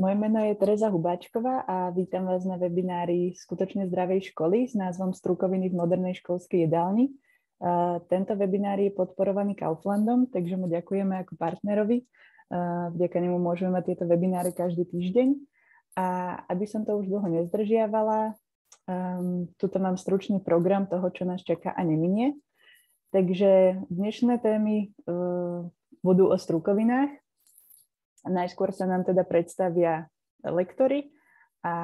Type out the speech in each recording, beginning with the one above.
Moje meno je Tereza Hubáčková a vítam vás na webinári Skutočne zdravej školy s názvom Strukoviny v modernej školskej jedálni. Tento webinár je podporovaný Kauflandom, takže mu ďakujeme ako partnerovi. Vďaka nemu môžeme mať tieto webináry každý týždeň. A aby som to už dlho nezdržiavala, um, tuto mám stručný program toho, čo nás čaká a neminie. Takže dnešné témy uh, budú o strukovinách. Najskôr sa nám teda predstavia lektory a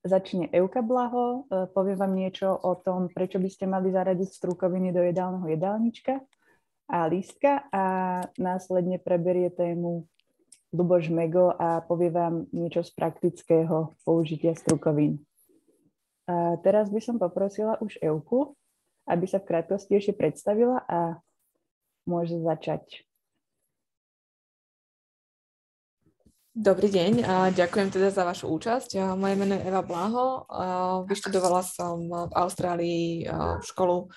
začne Euka Blaho, uh, povie vám niečo o tom, prečo by ste mali zaradiť strukoviny do jedálneho jedálnička a lístka a následne preberie tému Luboš Mego a povie vám niečo z praktického použitia strukovín. A teraz by som poprosila už Euku, aby sa v krátkosti ešte predstavila a môže začať. Dobrý deň a ďakujem teda za vašu účasť. Moje meno je Eva Blaho. Vyštudovala som v Austrálii školu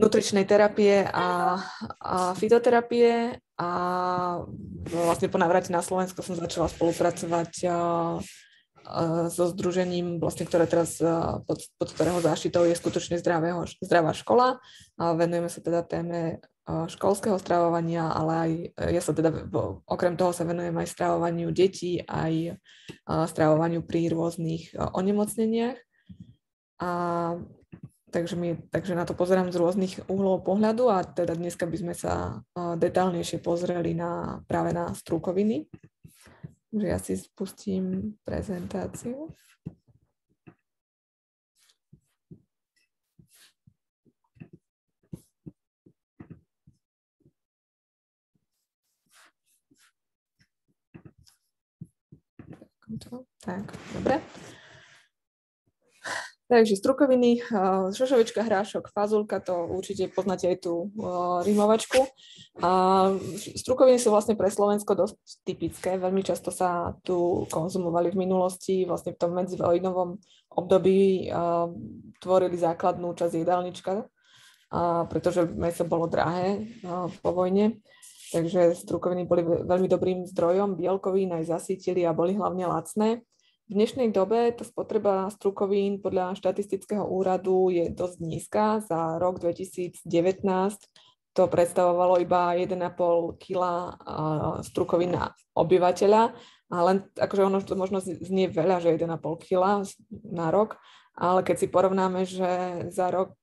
nutričnej terapie a, a fitoterapie a vlastne po návrate na Slovensko som začala spolupracovať so združením, vlastne, ktoré teraz pod, pod ktorého záštitou je skutočne zdravého, zdravá škola. A venujeme sa teda téme školského stravovania, ale aj ja sa teda okrem toho sa venujem aj stravovaniu detí, aj stravovaniu pri rôznych onemocneniach. A takže, mi, takže na to pozerám z rôznych uhlov pohľadu a teda dneska by sme sa detálnejšie pozreli na, práve na strukoviny. Takže ja si spustím prezentáciu. Tak, dobre. Takže strukoviny, šošovička, hrášok, fazulka, to určite poznáte aj tú rýmovačku. A strukoviny sú vlastne pre Slovensko dosť typické, veľmi často sa tu konzumovali v minulosti, vlastne v tom medzivojnovom období tvorili základnú časť jedálnička, pretože meso bolo drahé po vojne. Takže strukoviny boli veľmi dobrým zdrojom bielkovín, aj zasítili a boli hlavne lacné. V dnešnej dobe tá spotreba strukovín podľa štatistického úradu je dosť nízka. Za rok 2019 to predstavovalo iba 1,5 kg strukovín na obyvateľa. A len, akože ono to možno znie veľa, že 1,5 kg na rok, ale keď si porovnáme, že za rok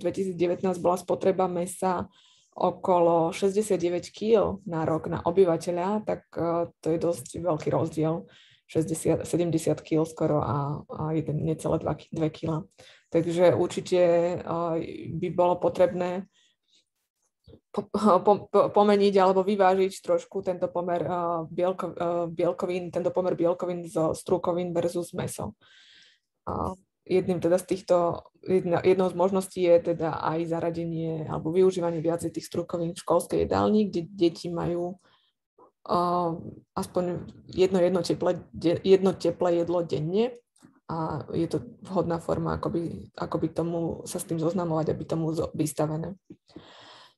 2019 um, bola spotreba mesa okolo 69 kg na rok na obyvateľa, tak uh, to je dosť veľký rozdiel. 60, 70 kg skoro a, a necelé 2, 2 kg. Takže určite by bolo potrebné po, po, po, pomeniť alebo vyvážiť trošku tento pomer uh, bielko, bielkovín, tento pomer bielkovín zo strukovín versus meso. Uh, jedným teda z týchto, jedna, jednou z možností je teda aj zaradenie alebo využívanie viacej tých strukovín v školskej jedálni, kde deti majú aspoň jedno, jedno, teple, jedno teplé jedlo denne a je to vhodná forma, ako by, ako by tomu sa s tým zoznamovať, aby tomu vystavené.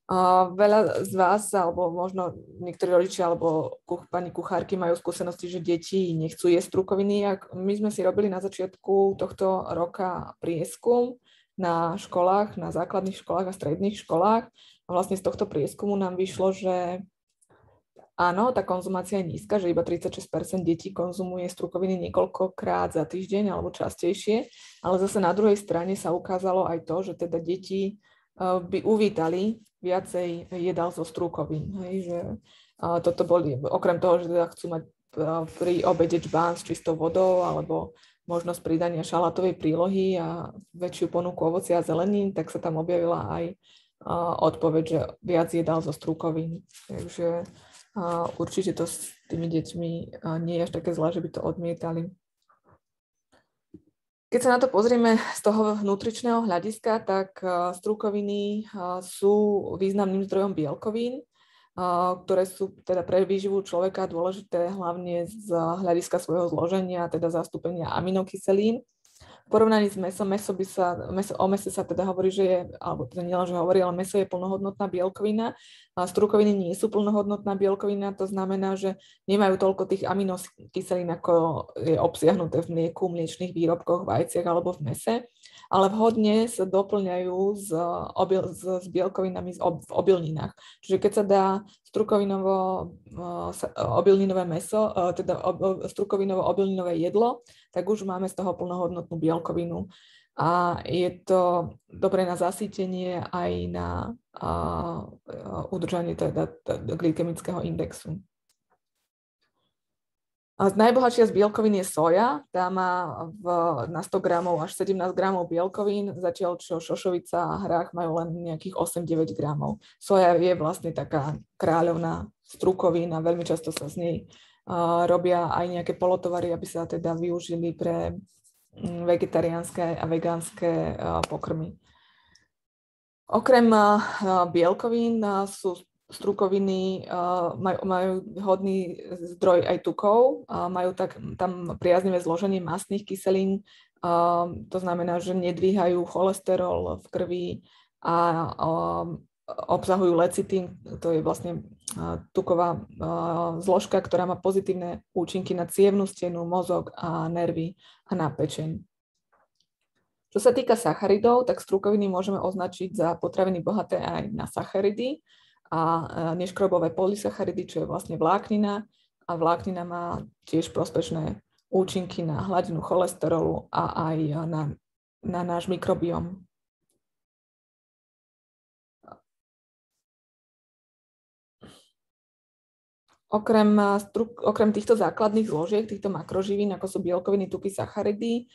Veľa z vás, alebo možno niektorí rodičia, alebo kuch, pani kuchárky majú skúsenosti, že deti nechcú jesť strukoviny. My sme si robili na začiatku tohto roka prieskum na školách, na základných školách a stredných školách. A vlastne z tohto prieskumu nám vyšlo, že Áno, tá konzumácia je nízka, že iba 36% detí konzumuje strukoviny niekoľkokrát za týždeň alebo častejšie, ale zase na druhej strane sa ukázalo aj to, že teda deti eh, by uvítali viacej jedál zo strukovín. Hej, že eh, toto boli, okrem toho, že teda chcú mať eh, pri obede čbán s čistou vodou alebo možnosť pridania šalátovej prílohy a väčšiu ponuku ovocia a zelenín, tak sa tam objavila aj odpoveď, že viac jedál zo strukovín. Takže a určite to s tými deťmi nie je až také zlé, že by to odmietali. Keď sa na to pozrieme z toho nutričného hľadiska, tak strukoviny sú významným zdrojom bielkovín, ktoré sú teda pre výživu človeka dôležité hlavne z hľadiska svojho zloženia, teda zastúpenia aminokyselín. Porovnaní s mesom, meso by sa, meso, o mese sa teda hovorí, že je, alebo teda nielen, že hovorí, ale meso je plnohodnotná bielkovina. Strukoviny nie sú plnohodnotná bielkovina, to znamená, že nemajú toľko tých aminokyselín, ako je obsiahnuté v mlieku, mliečných výrobkoch, vajciach alebo v mese, ale vhodne sa doplňajú s, obil, s, s bielkovinami v obilninách. Čiže keď sa dá strukovinovo obilninové meso, teda strukovinovo obilninové jedlo, tak už máme z toho plnohodnotnú bielkovinu a je to dobré na zasítenie aj na a, udržanie teda glykemického indexu. Najbohatšia z bielkovín je soja, tá má v, na 100 gramov až 17 gramov bielkovín, zatiaľ čo šošovica a hrách majú len nejakých 8-9 gramov. Soja je vlastne taká kráľovná strukovín a veľmi často sa z nej uh, robia aj nejaké polotovary, aby sa teda využili pre Mm, vegetariánske a vegánske pokrmy. Okrem bielkovín sú strukoviny majú, majú hodný zdroj aj tukov, majú tak, tam priaznivé zloženie mastných kyselín, to znamená, že nedvíhajú cholesterol v krvi a obsahujú lecitín, to je vlastne tuková zložka, ktorá má pozitívne účinky na cievnú stenu, mozog a nervy a na pečeň. Čo sa týka sacharidov, tak strukoviny môžeme označiť za potraviny bohaté aj na sacharidy a neškrobové polysacharidy, čo je vlastne vláknina. A vláknina má tiež prospešné účinky na hladinu cholesterolu a aj na, na náš mikrobiom. Okrem, okrem týchto základných zložiek, týchto makroživín, ako sú bielkoviny, tuky, sacharidy,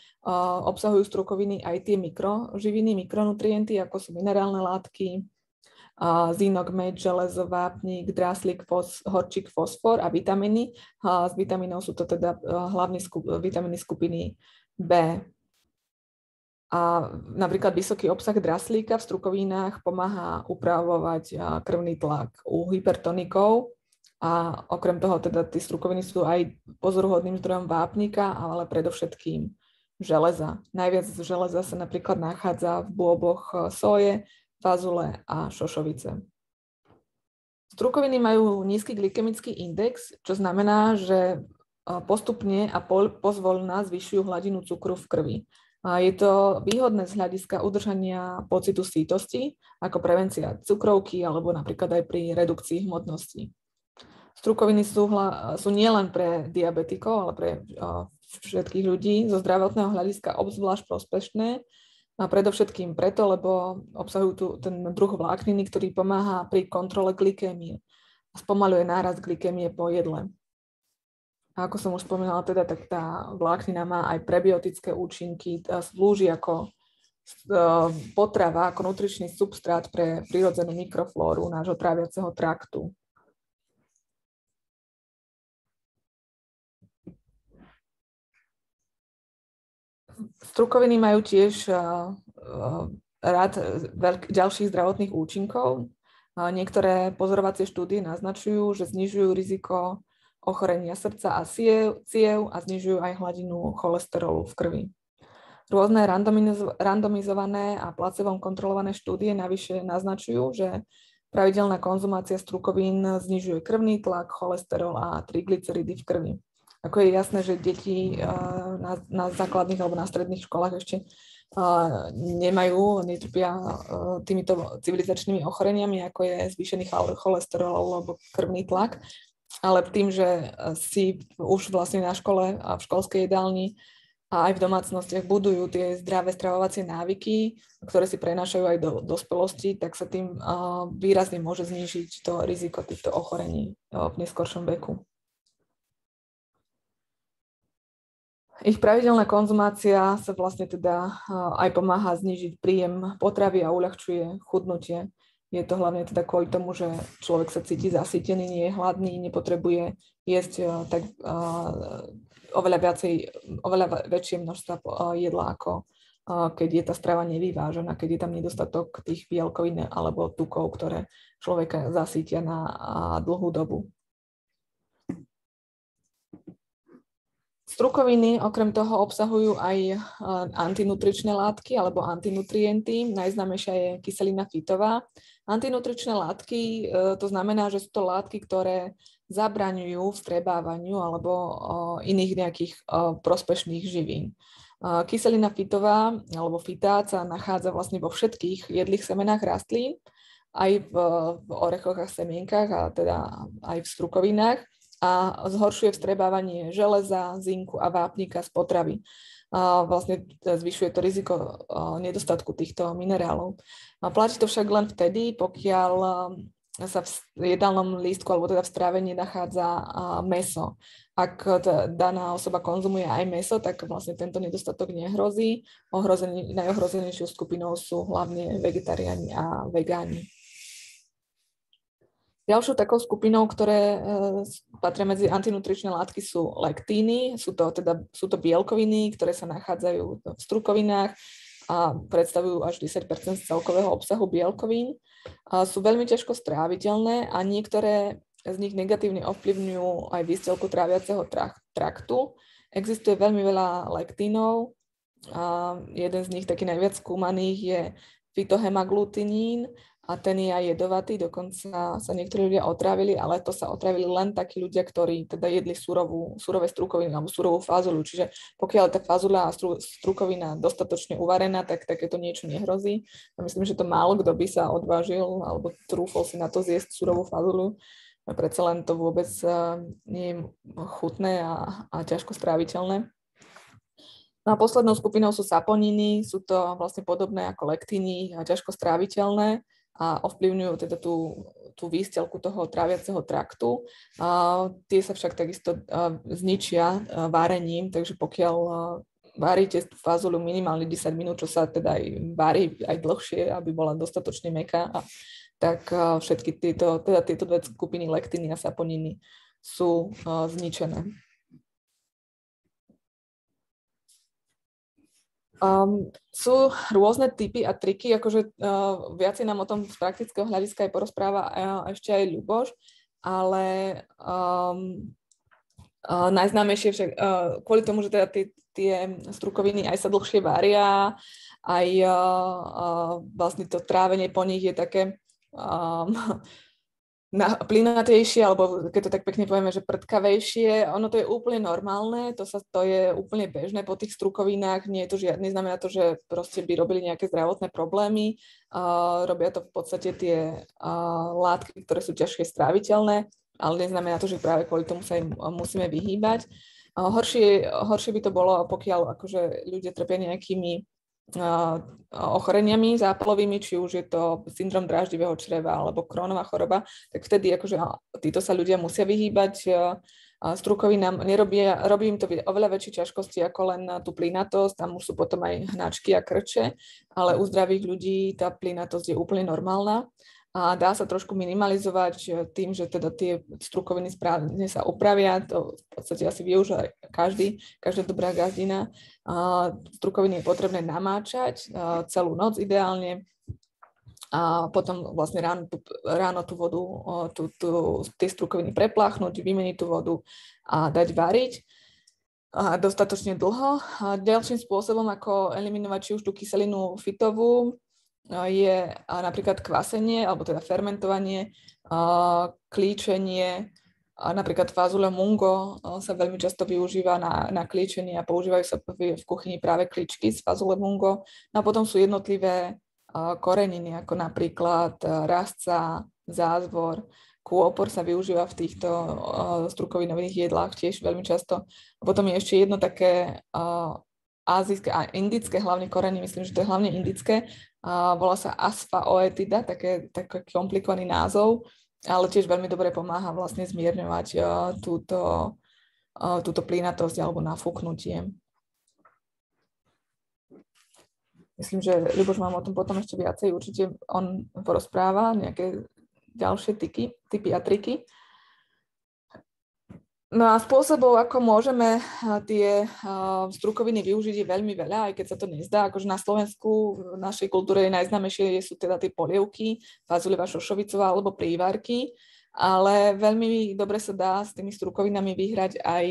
obsahujú strukoviny aj tie mikroživiny, mikronutrienty, ako sú minerálne látky, zinok, med, železo, vápnik, dráslík, fos, horčík, fosfor a vitamíny. S vitamínov sú to teda uh, hlavne skup, vitamíny skupiny B. A napríklad vysoký obsah draslíka v strukovinách pomáha upravovať krvný tlak u hypertonikov, a okrem toho teda tí strukoviny sú aj pozoruhodným zdrojom vápnika, ale predovšetkým železa. Najviac železa sa napríklad nachádza v bôboch e, soje, fazule a šošovice. Strukoviny majú nízky glykemický index, čo znamená, že postupne a pozvolná zvyšujú hladinu cukru v krvi. Je to výhodné z hľadiska udržania pocitu sítosti, ako prevencia cukrovky alebo napríklad aj pri redukcii hmotnosti. Strukoviny sú, hla, sú nielen pre diabetikov, ale pre všetkých ľudí zo zdravotného hľadiska obzvlášť prospešné. A predovšetkým preto, lebo obsahujú tu ten druh vlákniny, ktorý pomáha pri kontrole glykémie a spomaluje náraz glykémie po jedle. A ako som už spomínala, teda, tak tá vláknina má aj prebiotické účinky, slúži ako potrava, ako nutričný substrát pre prirodzenú mikroflóru nášho tráviaceho traktu. Strukoviny majú tiež rád ďalších zdravotných účinkov. Niektoré pozorovacie štúdie naznačujú, že znižujú riziko ochorenia srdca a ciev a znižujú aj hladinu cholesterolu v krvi. Rôzne randomizované a placevom kontrolované štúdie navyše naznačujú, že pravidelná konzumácia strukovín znižuje krvný tlak, cholesterol a triglyceridy v krvi. Ako je jasné, že deti eh, na, na základných alebo na stredných školách ešte eh, nemajú, netrpia eh, týmito civilizačnými ochoreniami, ako je zvýšený cholesterol alebo krvný tlak. Ale tým, že si už vlastne na škole a v školskej jedálni a aj v domácnostiach budujú tie zdravé stravovacie návyky, ktoré si prenášajú aj do dospelosti, tak sa tým výrazne môže znížiť to riziko týchto ochorení v neskoršom veku. Ich pravidelná konzumácia sa vlastne teda aj pomáha znižiť príjem potravy a uľahčuje chudnutie. Je to hlavne teda kvôli tomu, že človek sa cíti zasýtený, nie je hladný, nepotrebuje jesť tak oveľa, viacej, oveľa väčšie množstva jedla, ako keď je tá strava nevyvážená, keď je tam nedostatok tých bielkovín alebo tukov, ktoré človeka zasítia na dlhú dobu. Strukoviny okrem toho obsahujú aj antinutričné látky alebo antinutrienty. Najznámejšia je kyselina fitová. Antinutričné látky, to znamená, že sú to látky, ktoré zabraňujú vstrebávaniu alebo iných nejakých prospešných živín. Kyselina fitová alebo fitát sa nachádza vlastne vo všetkých jedlých semenách rastlín, aj v, v orechoch a semienkach a teda aj v strukovinách a zhoršuje vstrebávanie železa, zinku a vápnika z potravy. A vlastne zvyšuje to riziko nedostatku týchto minerálov. A platí to však len vtedy, pokiaľ sa v jedálnom lístku alebo teda v stráve nenachádza meso ak daná osoba konzumuje aj meso, tak vlastne tento nedostatok nehrozí. Ohrozený, najohrozenejšou skupinou sú hlavne vegetariáni a vegáni. Ďalšou takou skupinou, ktoré e, patria medzi antinutričné látky sú lektíny, sú to, teda, sú to bielkoviny, ktoré sa nachádzajú v strukovinách a predstavujú až 10 z celkového obsahu bielkovín. A sú veľmi ťažko stráviteľné a niektoré z nich negatívne ovplyvňujú aj výstelku tráviaceho traktu. Existuje veľmi veľa lektínov a jeden z nich, taký najviac skúmaných, je fitohemaglutinín a ten je aj jedovatý, dokonca sa niektorí ľudia otrávili, ale to sa otravili len takí ľudia, ktorí teda jedli surovú, surové strukoviny alebo surovú fazulu. Čiže pokiaľ tá fazula a stru, strukovina dostatočne uvarená, tak takéto niečo nehrozí. A myslím, že to málo kto by sa odvážil alebo trúfol si na to zjesť surovú fazulu predsa len to vôbec eh, nie je chutné a, a ťažko stráviteľné. No a poslednou skupinou sú saponiny, sú to vlastne podobné ako lektiny ťažko stráviteľné a ovplyvňujú teda tú, tú výstelku toho tráviaceho traktu. A tie sa však takisto zničia várením, takže pokiaľ varíte tú fazulu minimálne 10 minút, čo sa teda aj varí aj dlhšie, aby bola dostatočne meká tak všetky tieto, teda tieto dve skupiny lektiny a saponiny sú zničené. Um, sú rôzne typy a triky, akože uh, viacej nám o tom z praktického hľadiska aj porozpráva uh, ešte aj Ľuboš, ale um, uh, najznámejšie však uh, kvôli tomu, že teda tie, tie strukoviny aj sa dlhšie varia, aj uh, uh, vlastne to trávenie po nich je také um, na, plynatejšie, alebo keď to tak pekne povieme, že prdkavejšie. Ono to je úplne normálne, to, sa, to je úplne bežné po tých strukovinách, nie je to žiadne, znamená to, že proste by robili nejaké zdravotné problémy, uh, robia to v podstate tie uh, látky, ktoré sú ťažšie stráviteľné, ale neznamená to, že práve kvôli tomu sa im musíme vyhýbať. Uh, horšie, horšie by to bolo, pokiaľ akože ľudia trpia nejakými ochoreniami zápalovými, či už je to syndrom dráždivého čreva alebo krónová choroba, tak vtedy akože títo sa ľudia musia vyhýbať strukovinám, robí im to oveľa väčšie ťažkosti ako len tú plynatosť, tam už sú potom aj hnačky a krče, ale u zdravých ľudí tá plynatosť je úplne normálna a dá sa trošku minimalizovať tým, že teda tie strukoviny správne sa upravia, to v podstate asi už každý, každá dobrá gazdina. Strukoviny je potrebné namáčať celú noc ideálne a potom vlastne ráno, ráno tú vodu, tú, tú, tie strukoviny prepláchnuť, vymeniť tú vodu a dať variť a dostatočne dlho. A ďalším spôsobom, ako eliminovať či už tú kyselinu fitovú, je napríklad kvasenie, alebo teda fermentovanie, klíčenie, napríklad fazule mungo sa veľmi často využíva na, na klíčenie a používajú sa v, kuchyni práve kličky z fazule mungo. No a potom sú jednotlivé koreniny, ako napríklad rastca, zázvor, kôpor sa využíva v týchto strukovinových jedlách tiež veľmi často. A potom je ešte jedno také azijské a indické, hlavne koreny, myslím, že to je hlavne indické, a volá sa asfa oetida, také, taký komplikovaný názov, ale tiež veľmi dobre pomáha vlastne zmierňovať uh, túto, uh, túto plynatosť alebo nafúknutie. Myslím, že Ľuboš mám o tom potom ešte viacej, určite on porozpráva nejaké ďalšie tyky, typy a triky. No a spôsobov, ako môžeme tie strukoviny využiť je veľmi veľa, aj keď sa to nezdá. Akože na Slovensku v našej kultúre najznámejšie sú teda tie polievky, fazuleva šošovicová alebo prívárky. ale veľmi dobre sa dá s tými strukovinami vyhrať aj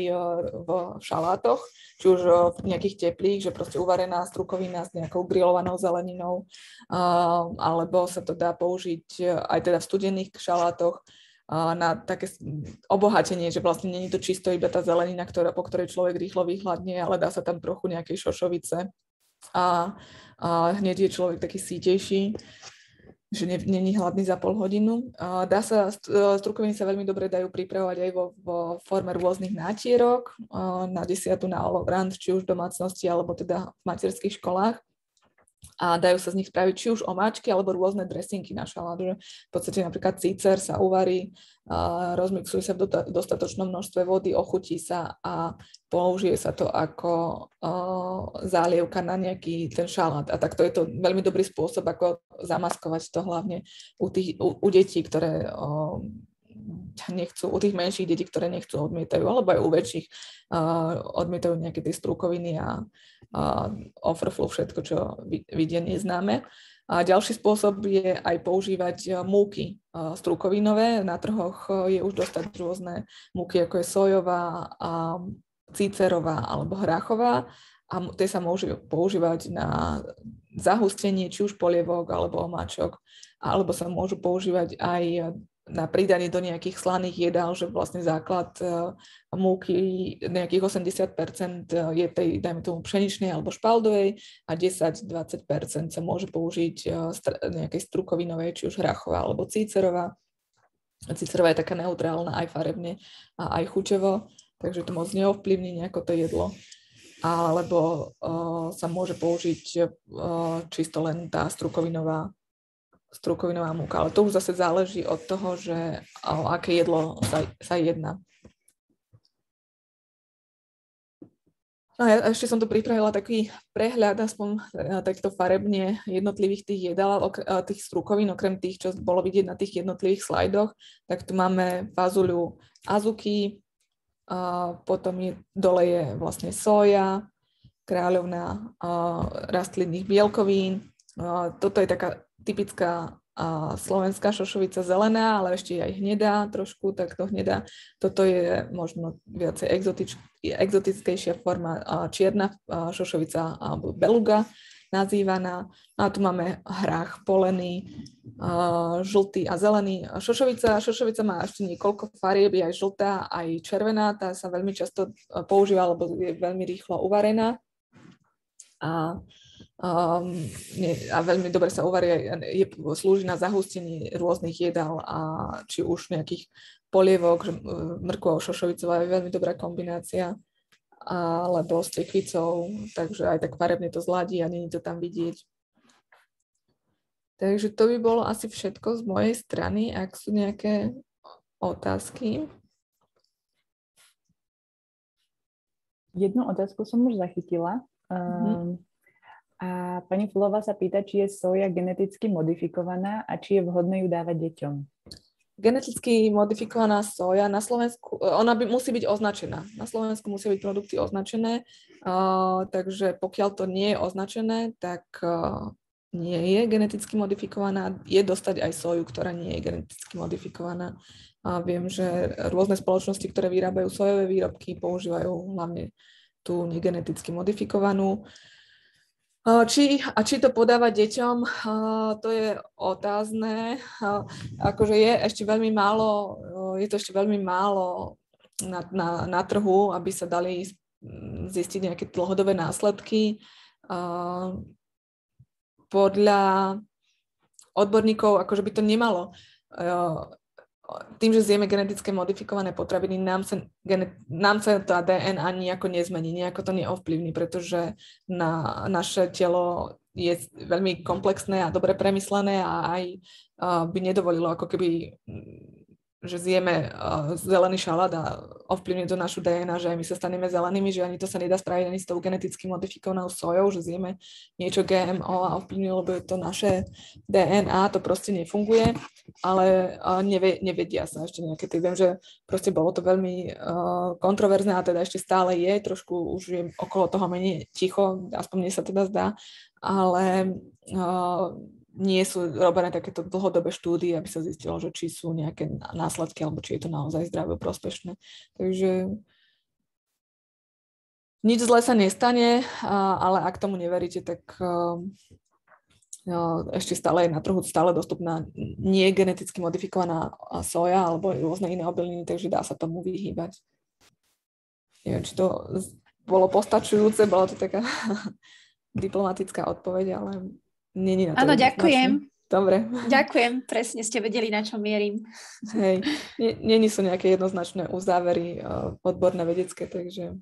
v šalátoch, či už v nejakých teplých, že proste uvarená strukovina s nejakou grillovanou zeleninou, alebo sa to dá použiť aj teda v studených šalátoch, na také obohatenie, že vlastne není to čisto iba tá zelenina, ktorá, po ktorej človek rýchlo vyhľadne, ale dá sa tam trochu nejakej šošovice a, a hneď je človek taký sítejší že není hladný za pol hodinu. Dá sa, strukoviny sa veľmi dobre dajú pripravovať aj vo, vo forme rôznych nátierok na desiatu na rand, či už v domácnosti, alebo teda v materských školách a dajú sa z nich spraviť či už omáčky alebo rôzne dresinky na šaládu. V podstate napríklad cícer sa uvarí, rozmixuje sa v dostatočnom množstve vody, ochutí sa a použije sa to ako zálievka na nejaký ten šalát. A takto je to veľmi dobrý spôsob, ako zamaskovať to hlavne u, tých, u, u detí, ktoré nechcú, u tých menších detí, ktoré nechcú, odmietajú, alebo aj u väčších uh, odmietajú nejaké tie strukoviny a uh, offerflu, všetko, čo vidia neznáme. A ďalší spôsob je aj používať múky strukovinové. Na trhoch je už dostať rôzne múky, ako je sojová, a cícerová alebo hrachová a tie sa môžu používať na zahustenie či už polievok alebo omáčok, alebo sa môžu používať aj na pridanie do nejakých slaných jedál, že vlastne základ uh, múky nejakých 80% e, je tej, dajme tomu, pšeničnej alebo špaldovej a 10-20% sa môže použiť uh, nejakej strukovinovej, či už hrachová alebo cícerová. Cícerová je taká neutrálna aj farebne a aj chuťovo, takže to moc neovplyvní nejako to jedlo. Alebo uh, sa môže použiť uh, čisto len tá strukovinová strukovinová múka, ale to už zase záleží od toho, že o aké jedlo sa, sa jedná. No ja ešte som tu pripravila taký prehľad, aspoň e, takto farebne jednotlivých tých jedál, e, tých strukovín, okrem tých, čo bolo vidieť na tých jednotlivých slajdoch, tak tu máme fazuľu azuki, a potom je, dole je vlastne soja, kráľovná rastlinných bielkovín. A toto je taká typická a slovenská šošovica zelená, ale ešte aj hnedá trošku, tak to hnedá. Toto je možno viacej exotič, exotickejšia forma čierna šošovica alebo beluga nazývaná. A tu máme hrách polený, žltý a zelený. Šošovica, šošovica má ešte niekoľko farieb, aj žltá, aj červená. Tá sa veľmi často používa, lebo je veľmi rýchlo uvarená. A um, a veľmi dobre sa uvarí, je, slúži na zahustenie rôznych jedál a či už nejakých polievok, že mrkvou šošovicová je veľmi dobrá kombinácia, alebo s tekvicou, takže aj tak farebne to zladí a není to tam vidieť. Takže to by bolo asi všetko z mojej strany. Ak sú nejaké otázky. Jednu otázku som už zachytila. Mm-hmm. A pani Fulová sa pýta, či je soja geneticky modifikovaná a či je vhodné ju dávať deťom. Geneticky modifikovaná soja na Slovensku, ona by, musí byť označená. Na Slovensku musia byť produkty označené, uh, takže pokiaľ to nie je označené, tak uh, nie je geneticky modifikovaná. Je dostať aj soju, ktorá nie je geneticky modifikovaná. A viem, že rôzne spoločnosti, ktoré vyrábajú sojové výrobky, používajú hlavne tú negeneticky modifikovanú. Či, a či to podávať deťom, to je otázne. Akože je ešte veľmi málo, je to ešte veľmi málo na, na, na trhu, aby sa dali zistiť nejaké dlhodobé následky. Podľa odborníkov, akože by to nemalo tým, že zjeme genetické modifikované potraviny, nám sa, genet, nám sa tá DNA nejako nezmení, nejako to neovplyvní, pretože na naše telo je veľmi komplexné a dobre premyslené a aj by nedovolilo ako keby že zjeme uh, zelený šalát a ovplyvne to našu DNA, že aj my sa staneme zelenými, že ani to sa nedá spraviť ani s tou geneticky modifikovanou sojou, že zjeme niečo GMO a ovplyvnilo by to naše DNA, to proste nefunguje, ale uh, nevie, nevedia sa ešte nejaké. Tý. Viem, že proste bolo to veľmi uh, kontroverzné a teda ešte stále je, trošku už je okolo toho menej ticho, aspoň mne sa teda zdá, ale uh, nie sú robené takéto dlhodobé štúdie, aby sa zistilo, že či sú nejaké následky, alebo či je to naozaj zdravé prospešné. Takže nič zle sa nestane, ale ak tomu neveríte, tak ešte stále je na trhu stále dostupná nie geneticky modifikovaná soja alebo rôzne iné obilniny, takže dá sa tomu vyhýbať. Neviem, či to bolo postačujúce, bola to taká diplomatická odpoveď, ale je na to. Áno, ďakujem. Dobre. Ďakujem, presne ste vedeli, na čo mierim. Hej, nie sú nejaké jednoznačné uzávery uh, odborné vedecké, takže,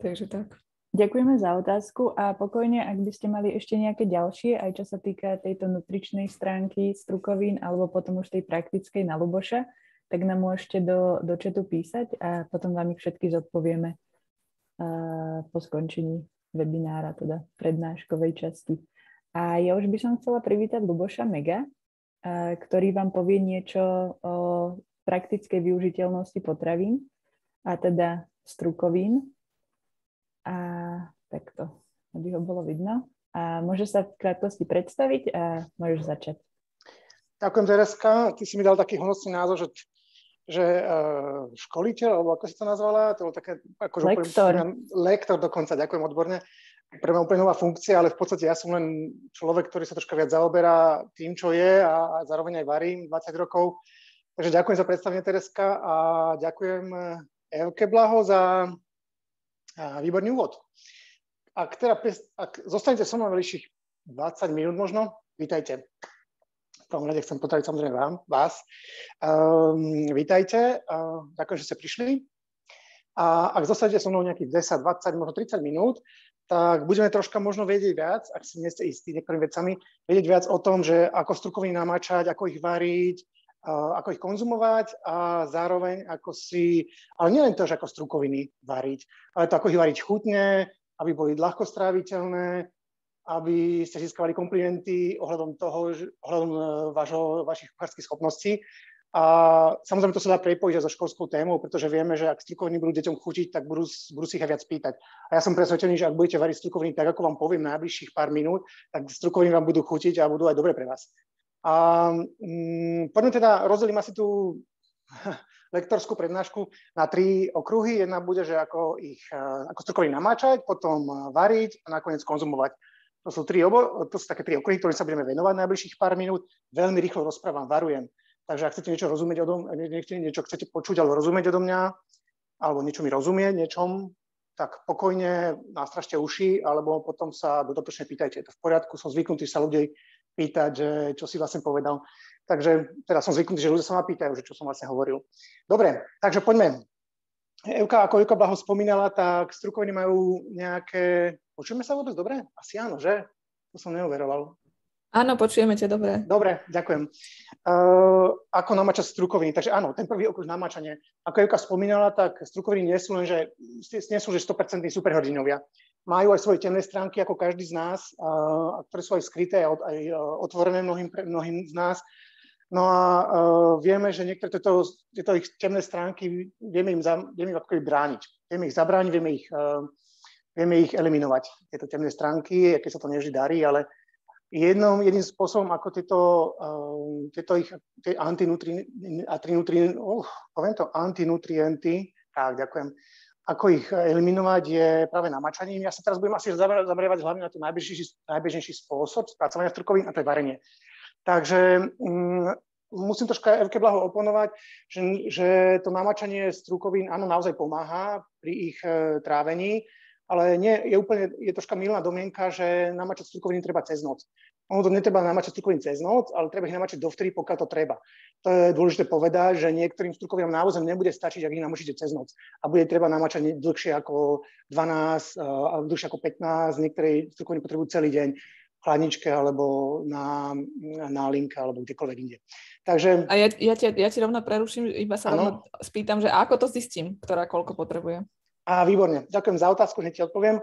takže tak. Ďakujeme za otázku a pokojne, ak by ste mali ešte nejaké ďalšie, aj čo sa týka tejto nutričnej stránky strukovín alebo potom už tej praktickej na Luboša, tak nám môžete do, do četu písať a potom vám ich všetky zodpovieme uh, po skončení webinára, teda prednáškovej časti. A ja už by som chcela privítať Luboša Mega, uh, ktorý vám povie niečo o praktickej využiteľnosti potravín a teda strukovín a takto, aby ho bolo vidno. A môže sa v krátkosti predstaviť a môžeš začať. Ďakujem, Tereska. Ty si mi dal taký honosný názor, že, že uh, školiteľ, alebo ako si to nazvala? To bol také, akože lektor. Úplne, lektor dokonca, ďakujem odborne. Pre mňa úplne nová funkcia, ale v podstate ja som len človek, ktorý sa troška viac zaoberá tým, čo je a, a zároveň aj varím 20 rokov. Takže ďakujem za predstavenie, Tereska, a ďakujem Evke Blaho za výborný úvod. Ak teda ak zostanete so mnou bližších 20 minút možno, vítajte. V prvom rade chcem potraviť samozrejme vám, vás. Um, vítajte, uh, ďakujem, že ste prišli. A ak zostanete so mnou nejakých 10, 20, možno 30 minút, tak budeme troška možno vedieť viac, ak si nie ste istí niektorými vecami, vedieť viac o tom, že ako strukoviny namáčať, ako ich variť, ako ich konzumovať a zároveň ako si, ale nielen to, že ako strukoviny variť, ale to, ako ich variť chutne, aby boli ľahko stráviteľné, aby ste získavali komplimenty ohľadom toho, ohľadom e, vašho, vašich kuchárských schopností. A samozrejme to sa dá prepojiť aj so školskou témou, pretože vieme, že ak strukoviny budú deťom chutiť, tak budú, budú si ich aj viac pýtať. A ja som presvedčený, že ak budete variť strukoviny tak, ako vám poviem najbližších pár minút, tak strukoviny vám budú chutiť a budú aj dobre pre vás. A um, poďme teda, rozdelím asi tú lektorskú prednášku na tri okruhy. Jedna bude, že ako ich uh, ako strukoviny namáčať, potom uh, variť a nakoniec konzumovať. To sú, tri obo, to sú také tri okruhy, ktorým sa budeme venovať najbližších pár minút. Veľmi rýchlo rozprávam, varujem. Takže ak chcete niečo rozumieť odo mňa, niečo chcete počuť alebo rozumieť odo mňa, alebo niečo mi rozumieť, niečom, tak pokojne nastražte uši, alebo potom sa dodatočne pýtajte. Je to v poriadku, som zvyknutý sa ľudí pýtať, že čo si vlastne povedal. Takže teraz som zvyknutý, že ľudia sa ma pýtajú, že čo som vlastne hovoril. Dobre, takže poďme. Evka, ako Evka Blaho spomínala, tak strukoviny majú nejaké... Počujeme sa vôbec dobre? Asi áno, že? To som neuveroval. Áno, počujeme ťa dobre. Dobre, ďakujem. Uh, ako namáčať strukoviny? Takže áno, ten prvý okruh namáčanie. Ako Evka spomínala, tak strukoviny nie sú len, že, nie sú, že 100% superhrdinovia majú aj svoje temné stránky, ako každý z nás, a, ktoré sú aj skryté, aj, aj otvorené mnohým, mnohým z nás. No a uh, vieme, že niektoré tieto, tieto ich temné stránky vieme im, za, vieme im ako brániť. Vieme ich zabrániť, vieme ich, uh, vieme ich eliminovať, tieto temné stránky, aké sa to nevždy darí, ale jednom, jedným spôsobom, ako tieto, uh, tieto ich tie antinutrienty, oh, poviem to, antinutrienty, tak, ďakujem, ako ich eliminovať, je práve namačaním. Ja sa teraz budem asi zameriavať hlavne na ten najbežnejší, najbežnejší spôsob spracovania strukovín a to je varenie. Takže um, musím troška Evke Blaho oponovať, že, že to namačanie strukovín áno, naozaj pomáha pri ich e, trávení, ale nie, je úplne, je troška milná domienka, že namačať strukoviny treba cez noc. Ono to netreba namačať strukoviny cez noc, ale treba ich namačať dovtedy, pokiaľ to treba. To je dôležité povedať, že niektorým strukovinám naozaj nebude stačiť, ak ich namačíte cez noc. A bude treba namačať dlhšie ako 12, a dlhšie ako 15, niektoré strukoviny potrebujú celý deň v chladničke alebo na, na linke alebo kdekoľvek inde. Takže... A ja, ja, ti, ja ti rovno preruším, iba sa rovno spýtam, že ako to zistím, ktorá koľko potrebuje? A výborne, ďakujem za otázku, hneď ti odpoviem.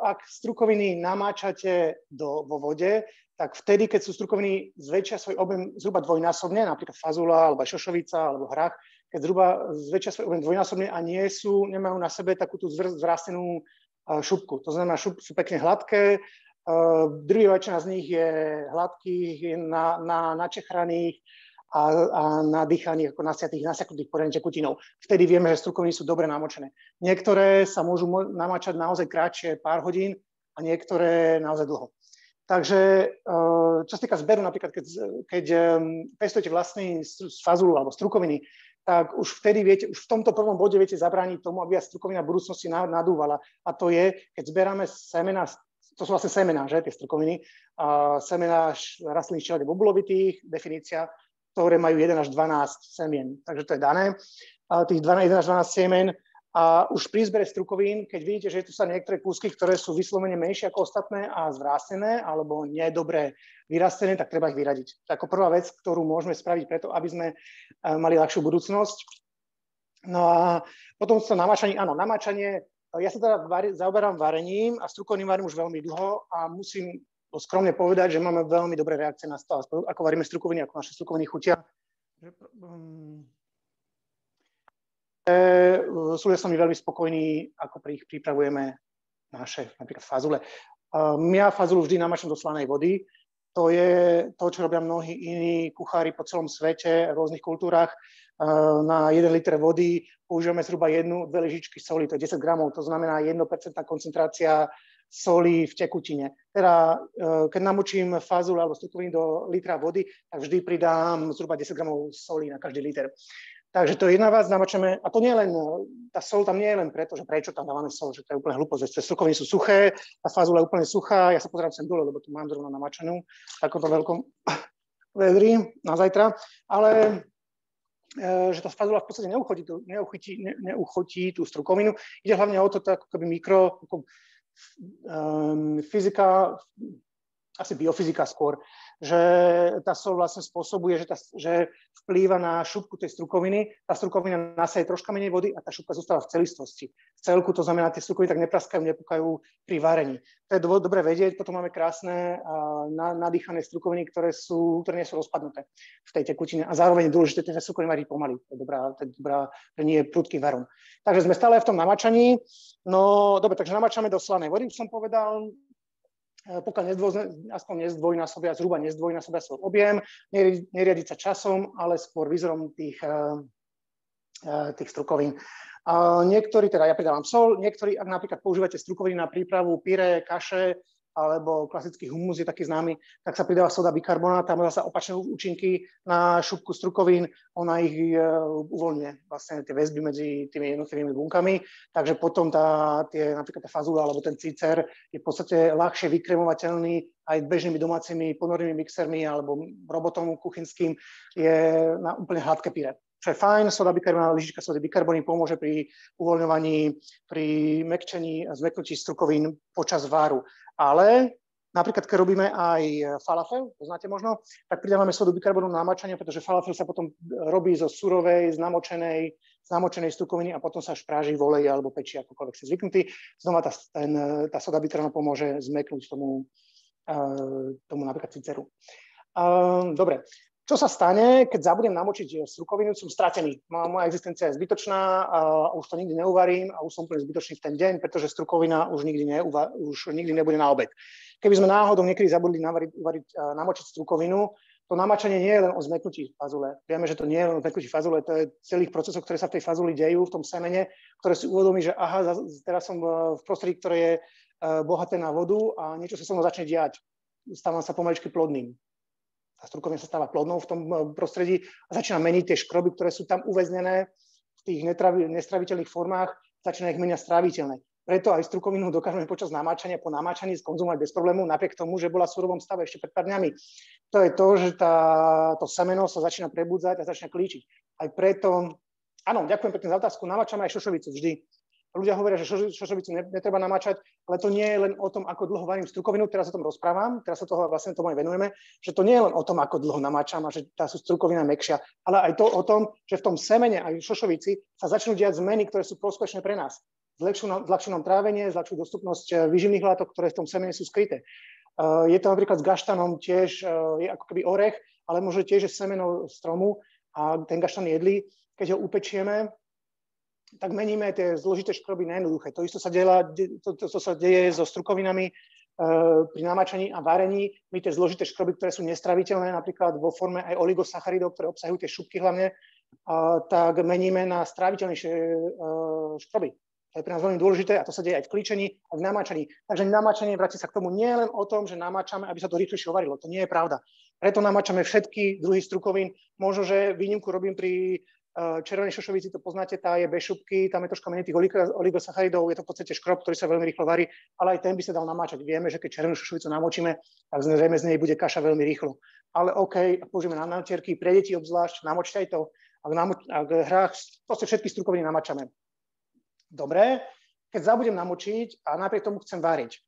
Ak strukoviny namáčate do, vo vode, tak vtedy, keď sú strukoviny zväčšia svoj objem zhruba dvojnásobne, napríklad fazula, alebo šošovica, alebo hrach, keď zhruba zväčšia svoj objem dvojnásobne a nie sú, nemajú na sebe takú tú zvrastenú šupku. To znamená, šup, sú pekne hladké, Druhá väčšina z nich je hladkých, na, na, načechraných a, a nadýchaných, ako nasiatých, nasiaknutých poreň tekutinov. Vtedy vieme, že strukoviny sú dobre namočené. Niektoré sa môžu namačať naozaj krátšie, pár hodín a niektoré naozaj dlho. Takže čo sa týka zberu, napríklad keď, keď pestujete vlastný fazulu alebo strukoviny, tak už vtedy viete, už v tomto prvom bode viete zabrániť tomu, aby strukovina v budúcnosti nadúvala. A to je, keď zberáme semena, to sú vlastne semená, že, tie strukoviny, a semená rastlín štielade bobulovitých, definícia, ktoré majú 1 až 12 semien. Takže to je dané. A tých 12, 11 až 12 semien a už pri zbere strukovín, keď vidíte, že tu sa niektoré kúsky, ktoré sú vyslovene menšie ako ostatné a zvrástené alebo nedobre vyrastené, tak treba ich vyradiť. To je ako prvá vec, ktorú môžeme spraviť preto, aby sme eh, mali ľahšiu budúcnosť. No a potom to namáčanie, áno, namáčanie, ja sa teda vari, zaoberám varením a strukovným varím už veľmi dlho a musím skromne povedať, že máme veľmi dobré reakcie na to, ako varíme strukoviny, ako naše strukoviny chutia. Hm, sú s nami veľmi spokojní, ako pri ich pripravujeme naše napríklad fazule. Ja fazulu vždy namačam do slanej vody. To je to, čo robia mnohí iní kuchári po celom svete, v rôznych kultúrach. Na 1 liter vody používame zhruba jednu, dve lyžičky soli, to je 10 gramov, to znamená 1% koncentrácia soli v tekutine. Teda, e, keď namočím fazulu alebo stukovinu do litra vody, tak vždy pridám zhruba 10 gramov soli na každý liter. Takže to je jedna vec, namočame, a to nie je len, tá sol tam nie je len preto, že prečo tam dávame sol, že to je úplne hlúposť, že strukoviny sú suché, tá fazula je úplne suchá, ja sa pozerám sem dole, lebo tu mám zrovna namačanú, takomto veľkom vedri na zajtra, ale e, že tá fazula v podstate neuchotí, neuchotí, ne, neuchotí tú strukovinu. Ide hlavne o to, to ako keby mikro, ako, um, fyzika, asi biofyzika skôr, že tá sol vlastne spôsobuje, že, tá, že vplýva na šupku tej strukoviny, tá strukovina nasaje troška menej vody a tá šupka zostáva v celistvosti. V celku to znamená, tie strukoviny tak nepraskajú, nepukajú pri varení. To je dobre vedieť, potom máme krásne a nadýchané strukoviny, ktoré, sú, ktoré nie sú rozpadnuté v tej tekutine a zároveň je dôležité tie strukoviny variť pomaly. To je dobrá, to je dobrá, že nie je prudký varom. Takže sme stále v tom namačaní. No dobre, takže namačame do slanej vody, už som povedal, pokiaľ nezdvoj, aspoň nezdvojnásobia, zhruba nezdvojnásobia svoj objem, neriadiť sa časom, ale skôr výzorom tých, eh, eh, tých strukovín. Niektorí, teda ja pridávam sol, niektorí, ak napríklad používate strukoviny na prípravu pyre, kaše, alebo klasický humus je taký známy, tak sa pridáva soda bikarbonát, tam zase opačné účinky na šupku strukovín, ona ich uh, uvoľňuje, vlastne tie väzby medzi tými jednotlivými bunkami, takže potom tá, tie, napríklad tá fazula alebo ten cicer je v podstate ľahšie vykremovateľný aj bežnými domácimi ponornými mixermi alebo robotom kuchynským je na úplne hladké píre čo je fajn, soda bikarbonát, lyžička sody bikarbony pomôže pri uvoľňovaní, pri mekčení a zmeknutí strukovín počas váru. Ale napríklad, keď robíme aj falafel, poznáte možno, tak pridávame sodu bikarbonu na namačanie, pretože falafel sa potom robí zo surovej, z namočenej, z namočenej strukoviny a potom sa až práži v oleji alebo pečí, akokoľvek ste zvyknutí. Znova tá, ten, tá soda bikarbonu pomôže zmeknúť tomu, tomu napríklad ciceru. Dobre, čo sa stane, keď zabudem namočiť strukovinu, som stratený. Moja existencia je zbytočná a už to nikdy neuvarím a už som úplne zbytočný v ten deň, pretože strukovina už nikdy, neuva, už nikdy nebude na obed. Keby sme náhodou niekedy zabudli navariť, uvariť, namočiť strukovinu, to namačanie nie je len o zmeknutí fazule. Vieme, že to nie je len o zmeknutí fazule, to je celých procesov, ktoré sa v tej fazuli dejú, v tom semene, ktoré si uvedomí, že aha, teraz som v prostredí, ktoré je bohaté na vodu a niečo sa so mnou začne diať. Stávam sa pomaličky plodným tá strukovina sa stáva plodnou v tom eh, prostredí a začína meniť tie škroby, ktoré sú tam uväznené v tých netravi, nestraviteľných formách, začína ich meniať stráviteľné. Preto aj strukovinu dokážeme počas namáčania po namáčaní skonzumovať bez problému, napriek tomu, že bola v surovom stave ešte pred pár dňami. To je to, že tá, to semeno sa začína prebudzať a začína klíčiť. Aj preto, áno, ďakujem pekne za otázku, namáčame aj šošovicu vždy ľudia hovoria, že šošovicu netreba namáčať, ale to nie je len o tom, ako dlho varím strukovinu, teraz o tom rozprávam, teraz sa toho vlastne tomu aj venujeme, že to nie je len o tom, ako dlho namáčam a že tá sú strukovina mekšia, ale aj to o tom, že v tom semene aj v šošovici sa začnú diať zmeny, ktoré sú prospešné pre nás. Zľahčujú nám trávenie, zľahčujú dostupnosť eh, vyživných látok, ktoré v tom semene sú skryté. Eh, je to napríklad s gaštanom tiež, eh, je ako keby orech, ale môže tiež je semeno stromu a ten gaštan jedlí, keď ho upečieme, tak meníme tie zložité škroby na jednoduché. To isto sa, deje, to, to, to sa deje so strukovinami. pri namáčaní a varení my tie zložité škroby, ktoré sú nestraviteľné, napríklad vo forme aj oligosacharidov, ktoré obsahujú tie šupky hlavne, tak meníme na straviteľnejšie škroby. To je pre nás veľmi dôležité a to sa deje aj v klíčení a v namáčaní. Takže namáčanie, vráti sa k tomu, nie len o tom, že namáčame, aby sa to rýchlejšie ovarilo. To nie je pravda. Preto namáčame všetky druhy strukovín. Možno, že výnimku robím pri Eh, červenej šošovici, to poznáte, tá je bez šupky, tam je troška menej tých oligosacharidov, je to v podstate škrob, ktorý sa veľmi rýchlo varí, ale aj ten by sa dal namáčať. Vieme, že keď červenú šošovicu namočíme, tak zrejme z nej bude kaša veľmi rýchlo. Ale OK, použijeme na natierky, pre deti obzvlášť, namočte aj to. Ak, namoč, ak hrách, proste všetky strukoviny namačame. Dobre, keď zabudem namočiť a napriek tomu chcem variť.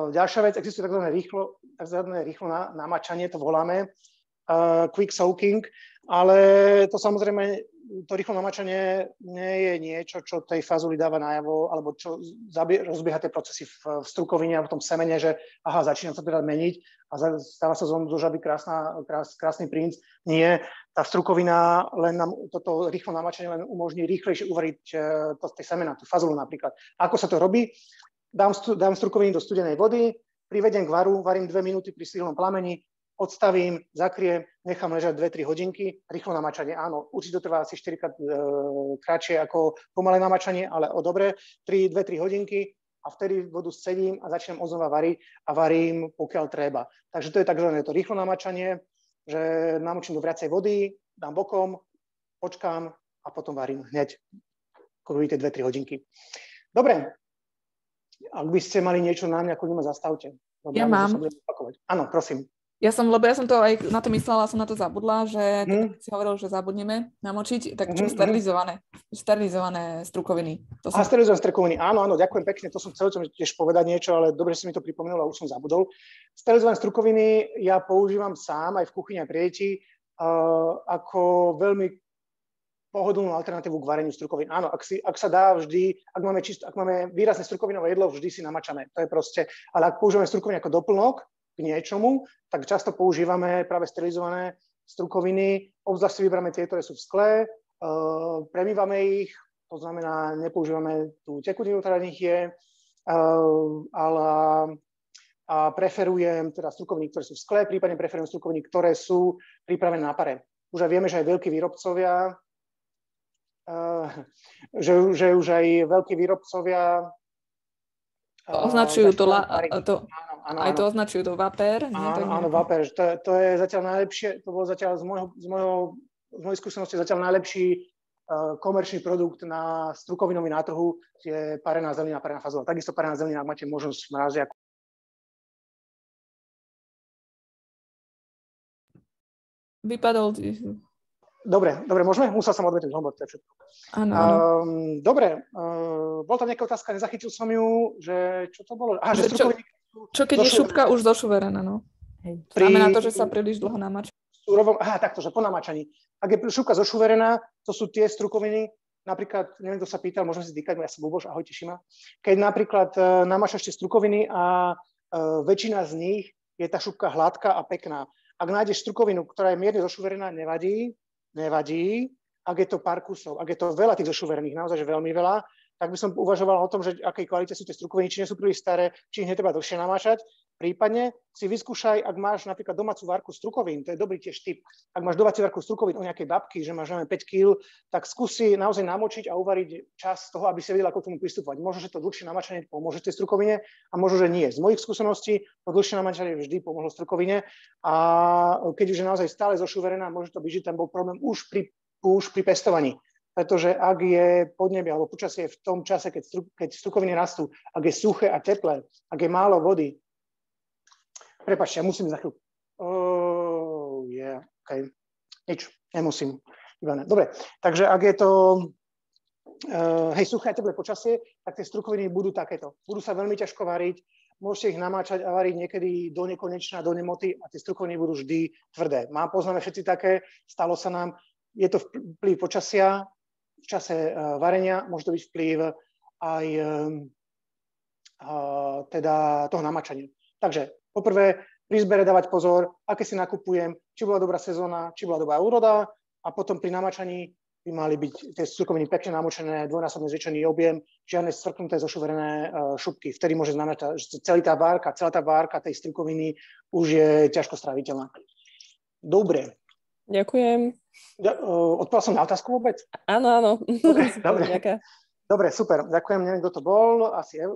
Eh, ďalšia vec, existuje tzv. rýchlo, tzv. rýchlo namačanie, to voláme, uh, quick soaking, ale to samozrejme to rýchlo namačanie nie je niečo, čo tej fazuli dáva najavo, alebo čo zabie, rozbieha tie procesy v, v strukovine a v tom semene, že aha, začína sa teda meniť a stáva sa zo žaby krásna, krás, krásny princ. Nie, tá strukovina len nám toto rýchlo namačanie len umožní rýchlejšie uvariť e, to tej semena, tú fazulu napríklad. Ako sa to robí? Dám, dám strukoviny do studenej vody, privedem k varu, varím dve minúty pri silnom plameni, odstavím, zakriem, nechám ležať 2-3 hodinky, rýchlo namačanie, áno, určite to trvá asi 4 krát e, kratšie ako pomalé namačanie, ale o dobre, 3-2-3 hodinky a vtedy vodu scedím a začnem oznova variť a varím, pokiaľ treba. Takže to je tzv. to rýchlo namačanie, že namočím do vracej vody, dám bokom, počkám a potom varím hneď, ako vidíte, 2-3 hodinky. Dobre, ak by ste mali niečo na mňa, kľudne ma zastavte. Dobre, ja mám. Áno, prosím. Ja som, lebo ja som to aj na to myslela, som na to zabudla, že mm. si hovoril, že zabudneme namočiť, tak čo mm. sterilizované, sterilizované strukoviny. To som... A sterilizované strukoviny, áno, áno, ďakujem pekne, to som chcel som tiež povedať niečo, ale dobre, že si mi to pripomenul a už som zabudol. Sterilizované strukoviny ja používam sám aj v kuchyni a pri deti uh, ako veľmi pohodlnú alternatívu k vareniu strukovín. Áno, ak, si, ak sa dá vždy, ak máme, čist, ak máme výrazné strukovinové jedlo, vždy si namačame. To je proste, ale ak používame strukoviny ako doplnok, k niečomu, tak často používame práve sterilizované strukoviny, obzvlášť si vyberáme tie, ktoré sú v skle, uh, premývame ich, to znamená, nepoužívame tú tekutinu, ktorá v nich je, uh, ale a preferujem teda strukoviny, ktoré sú v skle, prípadne preferujem strukoviny, ktoré sú pripravené na pare. Už aj vieme, že aj veľkí výrobcovia, uh, že, že už aj veľkí výrobcovia Označujú to, la, to, áno, aj to označujú to Vaper. Áno, nie? áno, Vaper. To, to je zatiaľ najlepšie, to bol zatiaľ z, môjho, z, môjho, z mojej skúsenosti zatiaľ najlepší uh, komerčný produkt na strukovinový nátrhu je parená zelina, parená fazola. Takisto parená zelina, ak máte možnosť v mraziaku. Vypadol Dobre, dobre, môžeme? Musel som odvetať hovor, to je všetko. Áno, áno. Um, dobre, uh, bol tam nejaká otázka, nezachytil som ju, že čo to bolo? Aha, že, že čo, čo keď je šupka už zošuverená, no? Hej. Pri... Znamená to, že sa príliš dlho namača? Surovom, aha, takto, že po namačaní. Ak je šupka zošuverená, to sú tie strukoviny, napríklad, neviem, kto sa pýtal, môžem si dýkať, ja som Buboš, ahoj, teším Keď napríklad uh, namáčaš tie strukoviny a uh, väčšina z nich je tá šupka hladká a pekná. Ak nájdeš strukovinu, ktorá je mierne zošuverená, nevadí, nevadí, ak je to pár kusov, ak je to veľa tých zošuverených, naozaj že veľmi veľa, tak by som uvažoval o tom, že akej kvalite sú tie strukoviny, či nie sú príliš staré, či ich netreba dlhšie namáčať. Prípadne si vyskúšaj, ak máš napríklad domácu várku strukovín, to je dobrý tiež tip. Ak máš domácu várku strukovín o nejakej babky, že máš 5 kg, tak skúsi naozaj namočiť a uvariť čas toho, aby si vedela, ako k tomu pristupovať. Možno, že to dlhšie namáčanie pomôže tej strukovine a možno, že nie. Z mojich skúseností to dlhšie namáčanie vždy pomohlo strukovine a keď už je naozaj stále zošuverená, môže to byť, že tam bol problém už pri, už pri pestovaní pretože ak je podnebie alebo počasie v tom čase, keď, stru, keď strukoviny rastú, ak je suché a teplé, ak je málo vody, prepačte, ja musím za chvíľu. Oh, yeah, OK. Nič, nemusím. Dobre, takže ak je to uh, hej, suché a teplé počasie, tak tie strukoviny budú takéto. Budú sa veľmi ťažko variť, môžete ich namáčať a variť niekedy do nekonečna, do nemoty a tie strukoviny budú vždy tvrdé. Mám, poznáme všetci také, stalo sa nám, je to vplyv počasia, v čase eh, varenia, môže to byť vplyv aj eh, teda toho namačania. Takže poprvé pri zbere dávať pozor, aké si nakupujem, či bola dobrá sezóna, či bola dobrá úroda a potom pri namačaní by mali byť tie strukoviny pekne namočené, dvojnásobne zväčšený objem, žiadne stvrknuté zošuverené šupky. Vtedy môže znamenať, že celá tá várka, celá tá várka tej strukoviny už je ťažko stráviteľná. Dobre. Ďakujem. Ja, uh, odpovedal som na otázku vôbec? Áno, áno. Okay, dobre. dobre, super. Ďakujem, neviem, kto to bol. Asi je.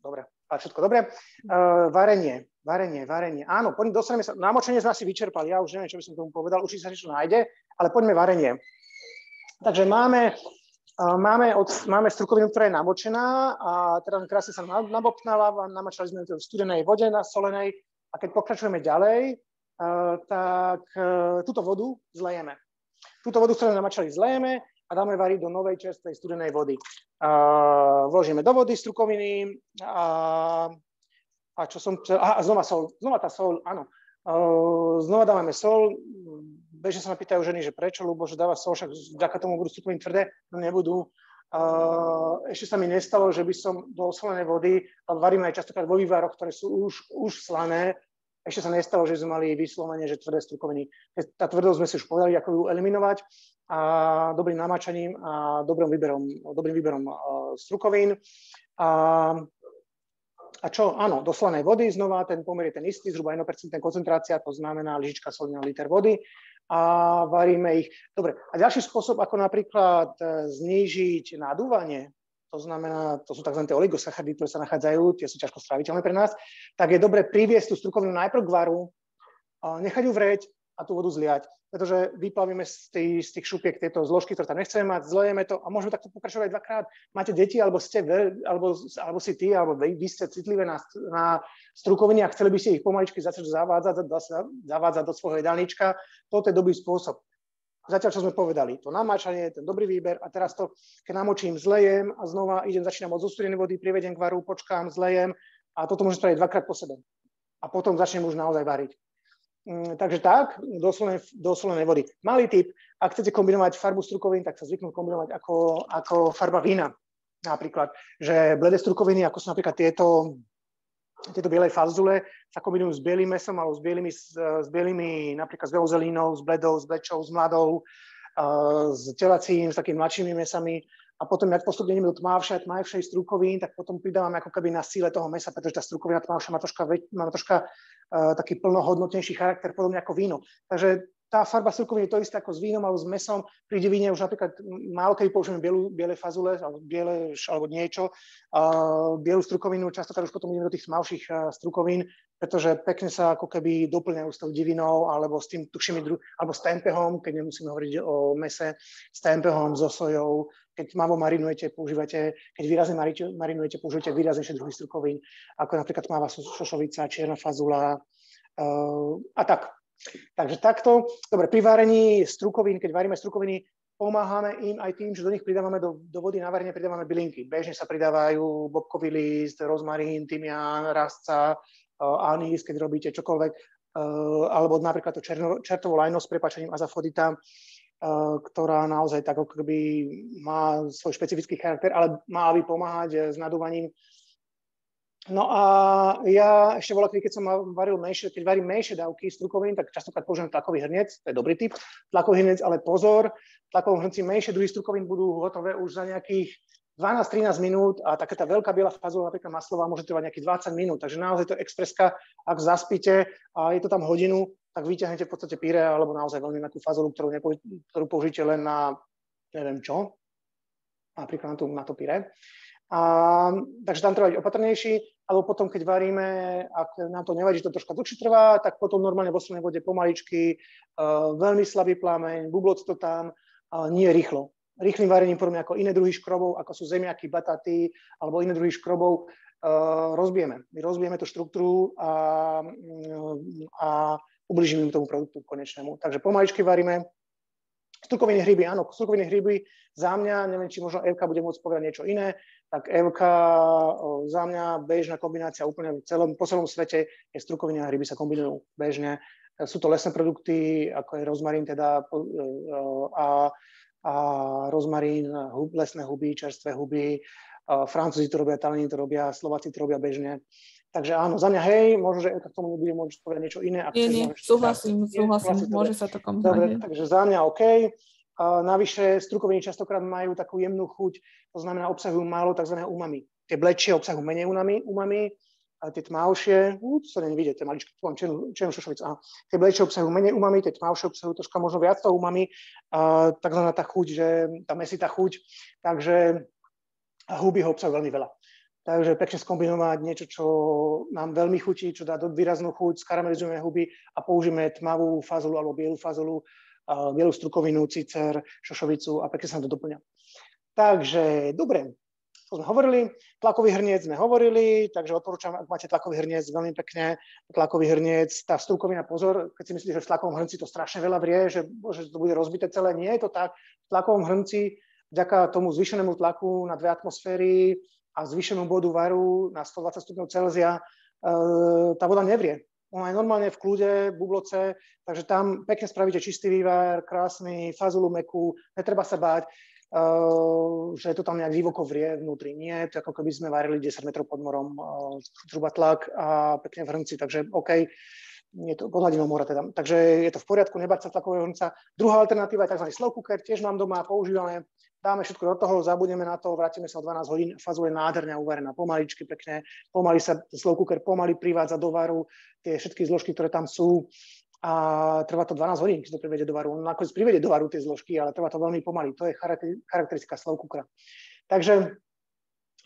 Dobre, a všetko dobre. Uh, varenie, varenie, varenie. Áno, poďme, dostaneme sa. Namočenie sme asi vyčerpali. Ja už neviem, čo by som tomu povedal. Určite sa niečo nájde, ale poďme varenie. Takže máme, máme, od, máme strukovinu, ktorá je namočená a teda krásne sa nabopnáva, namačali sme to v studenej vode na solenej a keď pokračujeme ďalej, tak e, túto vodu zlejeme. Túto vodu, ktorú namačali, zlejeme a dáme variť do novej čerstvej studenej vody. Vložíme do vody strukoviny a, a čo som aha, znova sol, znova tá sol, áno. Znova dávame sol, bežne sa ma pýtajú ženy, že prečo, lebo že dáva sol, však vďaka tomu budú stupoviny tvrdé, no nebudú. Ešte sa mi nestalo, že by som do solenej vody, varíme aj častokrát vo vývaroch, ktoré sú už, už slané, ešte sa nestalo, že sme mali vyslovene, že tvrdé strukoviny. Tá tvrdosť sme si už povedali, ako ju eliminovať a dobrým namáčaním a dobrým výberom, dobrým výberom uh, strukovín. A a čo? Áno, do slanej vody znova, ten pomer je ten istý, zhruba 1% koncentrácia, to znamená lyžička soli na liter vody a varíme ich. Dobre, a ďalší spôsob, ako napríklad e, znížiť nadúvanie, to znamená, to sú tzv. oligosacharidy, ktoré sa nachádzajú, tie sú ťažko stráviteľné pre nás, tak je dobre priviesť tú strukovinu najprv k varu, nechať ju vrieť a tú vodu zliať pretože vyplavíme z, tých, z tých šupiek tieto zložky, ktoré tam nechceme mať, zlejeme to a môžeme takto pokračovať dvakrát. Máte deti, alebo ste, alebo, alebo si ty, alebo vy, vy ste citlivé na, na strukoviny a chceli by ste ich pomaličky začať zavádzať, zavádzať do svojho jedálnička. Toto je dobrý spôsob. Zatiaľ, čo sme povedali, to namáčanie, ten dobrý výber a teraz to, keď namočím, zlejem a znova idem, začínam od zostudenej vody, privedem k varu, počkám, zlejem a toto môžem spraviť dvakrát po sebe. A potom začnem už naozaj variť. Mm, takže tak, do solenej, vody. Malý tip, ak chcete kombinovať farbu strukovín, tak sa zvyknú kombinovať ako, ako farba vína. Napríklad, že bledé strukoviny, ako sú napríklad tieto, tieto bielej fazule, sa kombinujú s bielým mesom alebo s bielými, s, s bielými napríklad s bielou zelínou, s bledou, s blečou, s mladou, uh, s telacím, s takými mladšími mesami a potom, ak postupne ideme do tmavšej, tmavšej strukovín, tak potom pridávame ako keby na síle toho mesa, pretože tá strukovina tmavšia má troška, má troška taký plnohodnotnejší charakter, podobne ako víno. Takže tá farba strukoviny je to isté ako s vínom alebo s mesom. Pri víne už napríklad málo kedy použijeme bielu, biele fazule alebo, biele, alebo niečo. Uh, bielu strukovinu častokrát už potom ideme do tých tmavších uh, strukovín, pretože pekne sa ako keby doplňajú s tou divinou alebo s tým tušími dru- alebo s tempehom, keď nemusíme hovoriť o mese, s tempehom, so sojou. Keď tmavo marinujete, používate, keď výrazne marinujete, používate výraznejšie druhy strukovín, ako napríklad tmavá šošovica, čierna fazula uh, a tak. Takže takto. Dobre, pri varení strukovín, keď varíme strukoviny, pomáhame im aj tým, že do nich pridávame do, do vody na varenie pridávame bylinky. Bežne sa pridávajú bobkový list, rozmarín, tymián, rastca, uh, anís, keď robíte čokoľvek, uh, alebo napríklad to černo, čertovú lajno s prepačením azafodita, uh, ktorá naozaj tak ako keby má svoj špecifický charakter, ale má by pomáhať s nadúvaním No a ja ešte bola, keď som varil menšie, keď varím menšie dávky strukovín, tak častokrát použijem tlakový hrniec, to je dobrý typ, tlakový hrniec, ale pozor, tlakovom hrnci menšie druhy strukovín budú hotové už za nejakých 12-13 minút a taká tá veľká biela fazula, napríklad maslová, môže trvať nejakých 20 minút. Takže naozaj to expreska, ak zaspíte a je to tam hodinu, tak vyťahnete v podstate píre alebo naozaj veľmi nejakú fazolu, ktorú, nepo, ktorú použijete len na neviem čo, napríklad na, tú, na to píre. A, takže tam treba byť opatrnejší, alebo potom, keď varíme, ak nám to nevadí, že to troška dlhšie trvá, tak potom normálne vo slnej vode pomaličky, uh, veľmi slabý plameň, bubloc to tam, uh, nie rýchlo. Rýchlým varením podobne ako iné druhy škrobov, ako sú zemiaky, bataty alebo iné druhy škrobov, uh, rozbijeme. My rozbijeme tú štruktúru a, a ubližíme tomu produktu konečnému. Takže pomaličky varíme, Strukoviny hryby, áno, strukoviny hryby za mňa, neviem, či možno Evka bude môcť povedať niečo iné, tak Evka za mňa bežná kombinácia úplne v celom, po celom svete je strukoviny a hryby sa kombinujú bežne. Sú to lesné produkty, ako je rozmarín teda a, a rozmarín, hub, lesné huby, čerstvé huby, Francúzi to robia, Taliani to robia, Slováci to robia bežne. Takže áno, za mňa hej, možno, že k tomu nebude môcť povedať niečo iné. Ak nie, nie, súhlasím, súhlasím, súhlasím, môže sa to kombinovať. Dobre, takže za mňa OK. Navyše strukoviny častokrát majú takú jemnú chuť, to znamená obsahujú málo tzv. umami. Tie blečie obsahujú menej umami, umami a tie tmavšie, uh, to nevidie, tie maličké, tu mám červenú, červenú šošovicu, aha. Tie blečie obsahujú menej umami, tie tmavšie obsahujú troška možno viac toho umami, uh, takzvaná tá chuť, že tá mesitá chuť, takže huby ho obsahujú veľmi veľa. Takže pekne skombinovať niečo, čo nám veľmi chutí, čo dá výraznú chuť, skaramelizujeme huby a použijeme tmavú fazolu alebo bielu fazolu bielú strukovinu, cicer, šošovicu a pekne sa to doplňa. Takže, dobre, to sme hovorili. Tlakový hrniec sme hovorili, takže odporúčam, ak máte tlakový hrniec, veľmi pekne. Tlakový hrniec, tá strukovina, pozor, keď si myslíte, že v tlakovom hrnci to strašne veľa vrie, že, že to bude rozbité celé, nie je to tak. V tlakovom hrnci, vďaka tomu zvýšenému tlaku na dve atmosféry a zvýšenému bodu varu na 120 stupňov Celzia, e, tá voda nevrie ona je normálne v kľude, bubloce, takže tam pekne spravíte čistý vývar, krásny, fazulu meku, netreba sa báť, uh, že to tam nejak divoko vrie vnútri. Nie, to ako keby sme varili 10 metrov pod morom, uh, zhruba tlak a pekne v hrnci, takže OK, je to pod hladinou mora teda. Takže je to v poriadku, nebať sa tlakového hrnca. Druhá alternatíva je tzv. slow cooker, tiež mám doma, používame dáme všetko do toho, zabudneme na to, vrátime sa o 12 hodín, fazuje nádherne uvarená, pomaličky, pekne, pomaly sa slow cooker pomaly privádza do varu, tie všetky zložky, ktoré tam sú a trvá to 12 hodín, keď to privedie do varu. On nakoniec privedie do varu tie zložky, ale trvá to veľmi pomaly. To je charakteristika slow cookera. Takže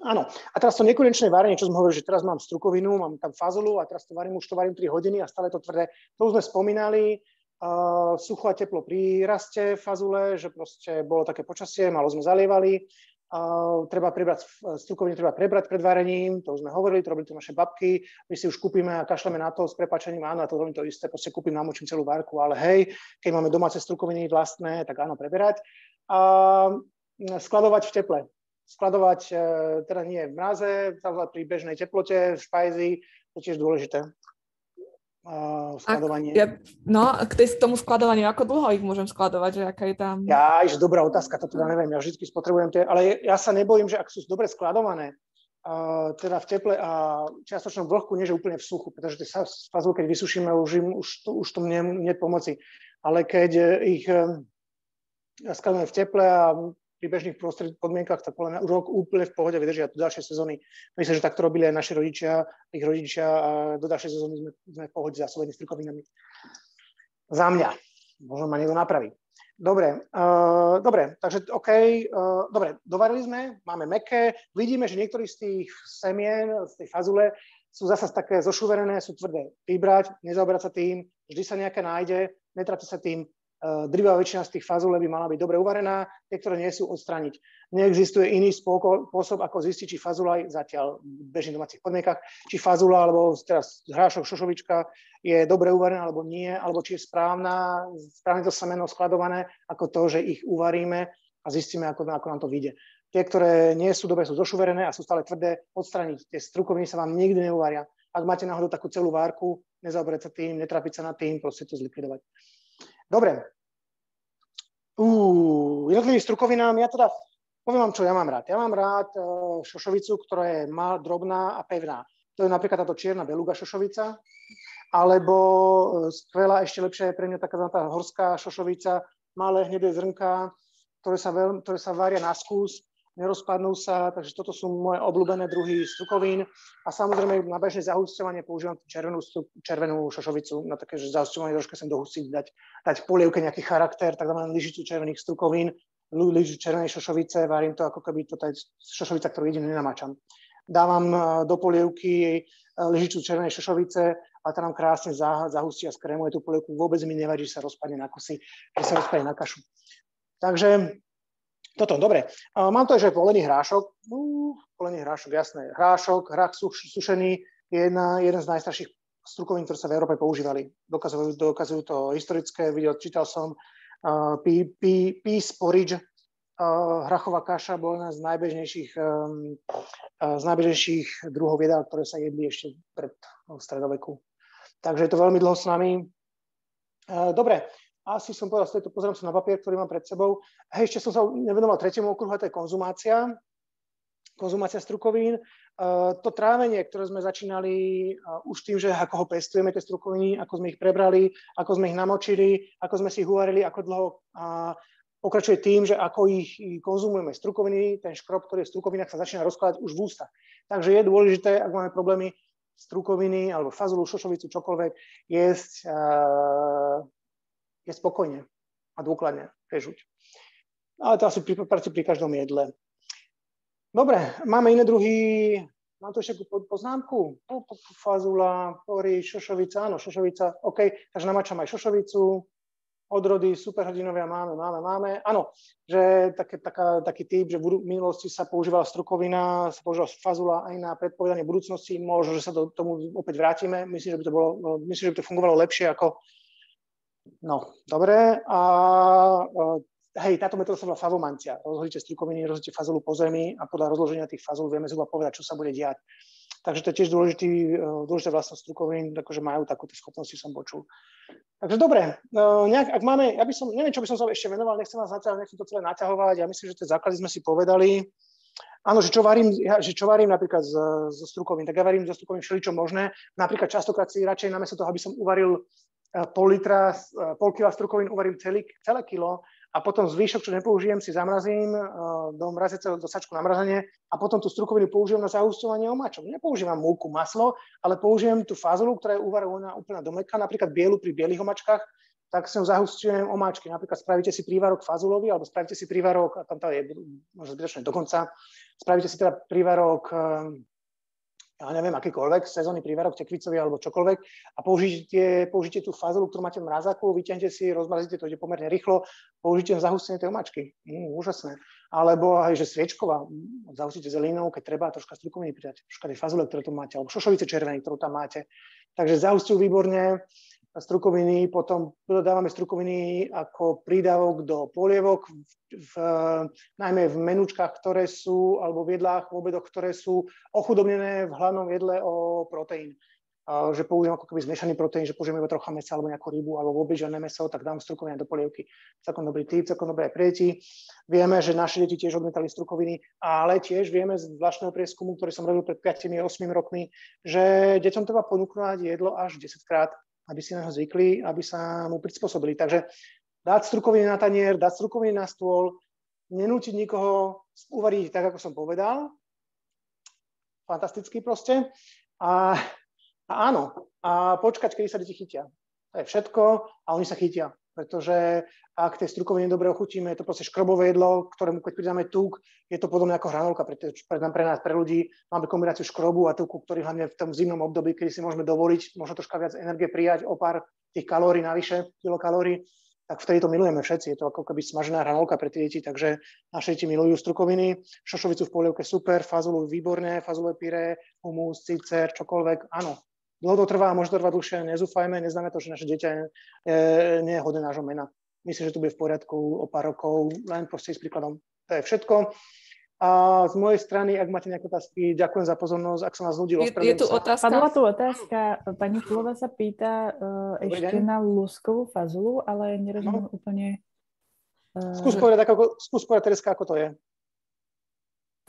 áno. A teraz to nekonečné varenie, čo sme hovorili, že teraz mám strukovinu, mám tam fazolu a teraz to varím, už to varím 3 hodiny a stále to tvrdé. To už sme spomínali, Uh, sucho a teplo pri raste fazule, že proste bolo také počasie, malo sme zalievali. Uh, treba prebrať, strukovne treba prebrať pred varením, to už sme hovorili, to robili to naše babky, my si už kúpime a kašleme na to s prepačením, áno, to robím to isté, proste kúpim, namočím celú várku, ale hej, keď máme domáce strukoviny vlastné, tak áno, preberať. A skladovať v teple. Skladovať, e, teda nie v mraze, pri bežnej teplote, v špajzi, to tiež dôležité skladovanie. Ja, no, k tej, tomu skladovaniu, ako dlho ich môžem skladovať, že aká je tam... Ja, že dobrá otázka, to teda neviem, ja vždy spotrebujem tie, ale ja sa nebojím, že ak sú dobre skladované, uh, teda v teple a čiastočnom vlhku, nie že úplne v suchu, pretože tie fazul, keď vysušíme, už, im, už, to, už to mne, mne pomoci. Ale keď ich uh, skladujeme v teple a pri bežných podmienkach, tak podľa mňa rok úplne v pohode vydržia do ďalšej sezóny. Myslím, že tak to robili aj naši rodičia, ich rodičia a do ďalšej sezóny sme, sme v pohode zásobení strukovinami. Za mňa. Možno ma niekto napraví. Dobre, uh, dobre, takže OK, uh, dobre, dovarili sme, máme meké, vidíme, že niektorí z tých semien, z tej fazule sú zasa také zošuverené, sú tvrdé. Vybrať, nezaoberať sa tým, vždy sa nejaké nájde, netráte sa tým, Eh, drvivá väčšina z tých fazule by mala byť dobre uvarená, tie, ktoré nie sú odstraniť. Neexistuje iný spôsob, ako zistiť, či fazula zatiaľ v bežných domácich podmienkach, či fazula alebo teraz hrášok, šošovička je dobre uvarená alebo nie, alebo či je správna, správne to semeno skladované, ako to, že ich uvaríme a zistíme, ako, ako nám to vyjde. Tie, ktoré nie sú dobre, sú zošuverené a sú stále tvrdé, odstraniť. Tie strukoviny sa vám nikdy neuvaria. Ak máte náhodou takú celú várku, nezaoberať sa tým, netrapiť sa nad tým, proste to zlikvidovať. Dobre. Uh, jednotlivým strukovinám, ja teda poviem vám, čo ja mám rád. Ja mám rád uh, šošovicu, ktorá je mal, drobná a pevná. To je napríklad táto čierna beluga šošovica, alebo uh, skvelá, ešte lepšia je pre mňa taká tá horská šošovica, malé hnedé zrnka, ktoré sa, veľ, ktoré sa varia na skús nerozpadnú sa, takže toto sú moje obľúbené druhy strukovín. A samozrejme na bežné zahusťovanie používam červenú, červenú šošovicu, na také, zahusťovanie troška sem dohustiť, dať, dať polievke nejaký charakter, tak mám lyžicu červených strukovín, lyžicu červenej šošovice, varím to ako keby to je šošovica, ktorú jedine nenamáčam. Dávam e, do polievky e, lyžicu červenej šošovice a to nám krásne zahustí a skrémuje tú polievku. Vôbec mi nevadí, že sa rozpadne na kusy, že sa rozpadne na kašu. Takže toto, dobre. Mám to, že volený hrášok. Uh, volený hrášok, jasné. Hrášok, hrách suš, sušený je jedna, jeden z najstarších strukovín, ktoré sa v Európe používali. Dokazujú, dokazujú to historické video, čítal som uh, peace porridge, uh, hrachová kaša bola jedna z najbežnejších, um, uh, z najbežnejších druhov jedál, ktoré sa jedli ešte pred uh, stredoveku. Takže je to veľmi dlho s nami. Uh, dobre, asi som povedal, to pozriem sa na papier, ktorý mám pred sebou. Hej, ešte som sa nevenoval tretiemu okruhu, a to je konzumácia. Konzumácia strukovín. Uh, to trávenie, ktoré sme začínali uh, už tým, že ako ho pestujeme, tie strukoviny, ako sme ich prebrali, ako sme ich namočili, ako sme si ich uvarili, ako dlho uh, pokračuje tým, že ako ich konzumujeme strukoviny, ten škrob, ktorý je v strukovinách, sa začína rozkladať už v ústach. Takže je dôležité, ak máme problémy strukoviny alebo fazulu, šošovicu, čokoľvek, jesť, jesť spokojne a dôkladne prežuť. Ale to asi pri, pri každom jedle. Dobre, máme iné druhy, mám tu ešte poznámku, fazula, pory, šošovica, áno, šošovica, OK, takže namačam aj šošovicu, odrody, superhrdinovia máme, máme, máme. Áno, že také, taká, taký typ, že v minulosti sa používala strukovina, sa používala fazula aj na predpovedanie budúcnosti, možno, že sa do tomu opäť vrátime. Myslím, že by to, bolo, no, myslím, že by to fungovalo lepšie ako... No, dobre. A hej, táto metóda sa volá favomancia. Rozložíte strukoviny, rozložíte fazolu po zemi a podľa rozloženia tých fazol vieme zhruba povedať, čo sa bude diať. Takže to je tiež dôležitý, eh, dôležitá vlastnosť strukovín, akože majú takúto schopnosti, som počul. Takže dobre, eh, nejak, ak máme, ja by som, neviem, čo by som sa ešte venoval, nechcem vás naťahovať, nechcem to celé naťahovať, ja myslím, že tie základy sme si povedali. Áno, že čo varím, ja, že čo varím napríklad zo strukovín, tak ja varím zo strukovín všeličo možné. Napríklad častokrát si radšej namiesto toho, aby som uvaril pol litra, pol kila strukovín, uvarím celý, celé kilo, a potom zvyšok, čo nepoužijem, si zamrazím eh, do mraziaceho do sačku na mrazenie a potom tú strukovinu použijem na zahustovanie omáčok. Nepoužívam múku, maslo, ale použijem tú fazulu, ktorá je uvarená úplne do meka, napríklad bielu pri bielých omačkách, tak si zahustujem omáčky. Napríklad spravíte si prívarok fazulový, alebo spravíte si prívarok, a tam to je možno zbytočné dokonca, spravíte si teda prívarok ja neviem, akýkoľvek sezónny prívarok, tekvicový alebo čokoľvek a použijete, použijete tú fazolu, ktorú máte v mrazáku, vyťahnete si, rozmrazíte to, ide pomerne rýchlo, použijete na zahustenie tej omačky. Mm, úžasné. Alebo aj, že sviečková, mm, zahustíte zelínou, keď treba, troška strukoviny pridať, troška tej fazule, ktoré tu máte, alebo šošovice červené, ktorú tam máte. Takže zahustujú výborne, strukoviny, potom dodávame strukoviny ako prídavok do polievok, v, najmä v menúčkach, ktoré sú, alebo v jedlách, v obedoch, ktoré sú ochudobnené v hlavnom jedle o proteín. A, že použijem ako keby zmiešaný proteín, že použijem iba trocha mesa alebo nejakú rybu alebo vôbec žiadne meso, tak dám strukoviny do polievky. Celkom dobrý typ, celkom dobré pre deti. Vieme, že naše deti tiež odmietali strukoviny, ale tiež vieme z zvláštneho prieskumu, ktorý som robil pred 5-8 rokmi, že deťom treba ponúknuť jedlo až 10 krát aby si na ho zvykli, aby sa mu prispôsobili. Takže dať strukoviny na tanier, dať strukoviny na stôl, nenútiť nikoho uvariť tak, ako som povedal. Fantasticky proste. A, a áno, a počkať, kedy sa deti chytia. To je všetko a oni sa chytia pretože ak tie strukoviny dobre ochutíme, je to proste škrobové jedlo, ktorému keď pridáme tuk, je to podobné ako hranolka pre, pre, pre nás, pre ľudí. Máme kombináciu škrobu a tuku, ktorý hlavne v tom zimnom období, kedy si môžeme dovoliť možno troška viac energie prijať, o pár tých kalórií navyše, kilokalórií, tak vtedy to milujeme všetci. Je to ako keby smažená hranolka pre tie deti, takže naše deti milujú strukoviny. Šošovicu v polievke super, fazulu výborné, fazulové pyré, humus, cicer, čokoľvek. Áno, Dlho to trvá, môže to trvať dlhšie, nezúfajme, neznamená to, že naše dieťa je, nie je hodné nášho mena. Myslím, že to bude v poriadku o pár rokov, len proste s príkladom. To je všetko. A z mojej strany, ak máte nejaké otázky, ďakujem za pozornosť. Ak som vás nudil, je, je tu otázka? Padla tu otázka. Pani Flova sa pýta uh, ešte deň. na lúskovú fazulu, ale nerozumiem no. úplne. Uh... Skús povedať, ako, skús povedať, Tereska, ako to je.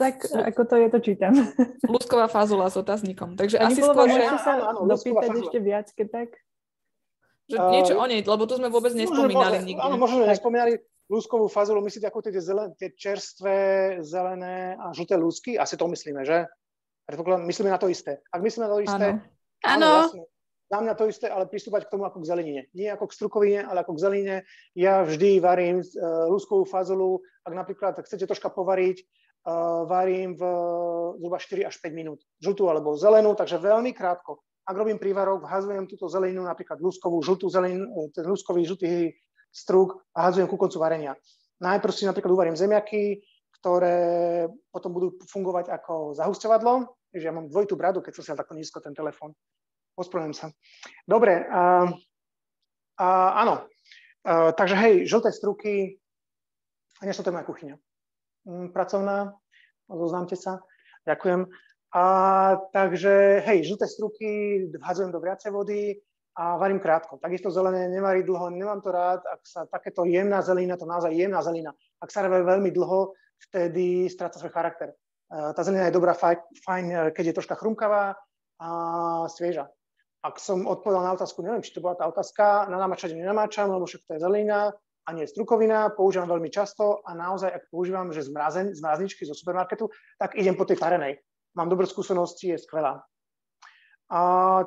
Tak ako to je, to čítam. Lusková fazula s otáznikom. Takže Ani asi skôr, že... sa áno, dopýtať ešte viac, keď tak? Že uh, niečo o nej, lebo tu sme vôbec nespomínali nikdy. Áno, možno, že nespomínali lúskovú fazulu, myslíte ako tie, zelen, tie čerstvé, zelené a žlté lúsky? Asi to myslíme, že? Myslíme na to isté. Ak myslíme na to isté, áno. áno na mňa to isté, ale pristúpať k tomu ako k zelenine. Nie ako k strukovine, ale ako k zelenine. Ja vždy varím uh, lúskovú fazulu, ak napríklad chcete troška povariť, varím v zhruba 4 až 5 minút. Žltú alebo zelenú, takže veľmi krátko. Ak robím prívarok, vhazujem túto zeleninu, napríklad lúskovú, žltú zeleninu, ten lúskový žltý strúk a hazujem ku koncu varenia. Najprv si napríklad uvarím zemiaky, ktoré potom budú fungovať ako zahusťovadlo. Takže ja mám dvojitú bradu, keď som si takto nízko ten telefón. Ospravedlňujem sa. Dobre, a, a, áno. A, takže hej, žlté struky, dnes to je moja kuchyňa. Mm, pracovná, zoznámte sa, ďakujem. A takže, hej, žlté struky vhadzujem do vriacej vody a varím krátko. Takisto zelené nevarí dlho, nemám to rád, ak sa takéto jemná zelina, to naozaj jemná zelina, ak sa robí veľmi dlho, vtedy stráca svoj charakter. E, tá zelina je dobrá, fajn, keď je troška chrumkavá a svieža. Ak som odpovedal na otázku, neviem, či to bola tá otázka, na namáčanie nenamáčam, lebo však to je zelina, a nie strukovina, používam veľmi často a naozaj, ak používam, že z, mrazen, z mrazničky zo supermarketu, tak idem po tej parenej. Mám dobré skúsenosti, je skvelá. A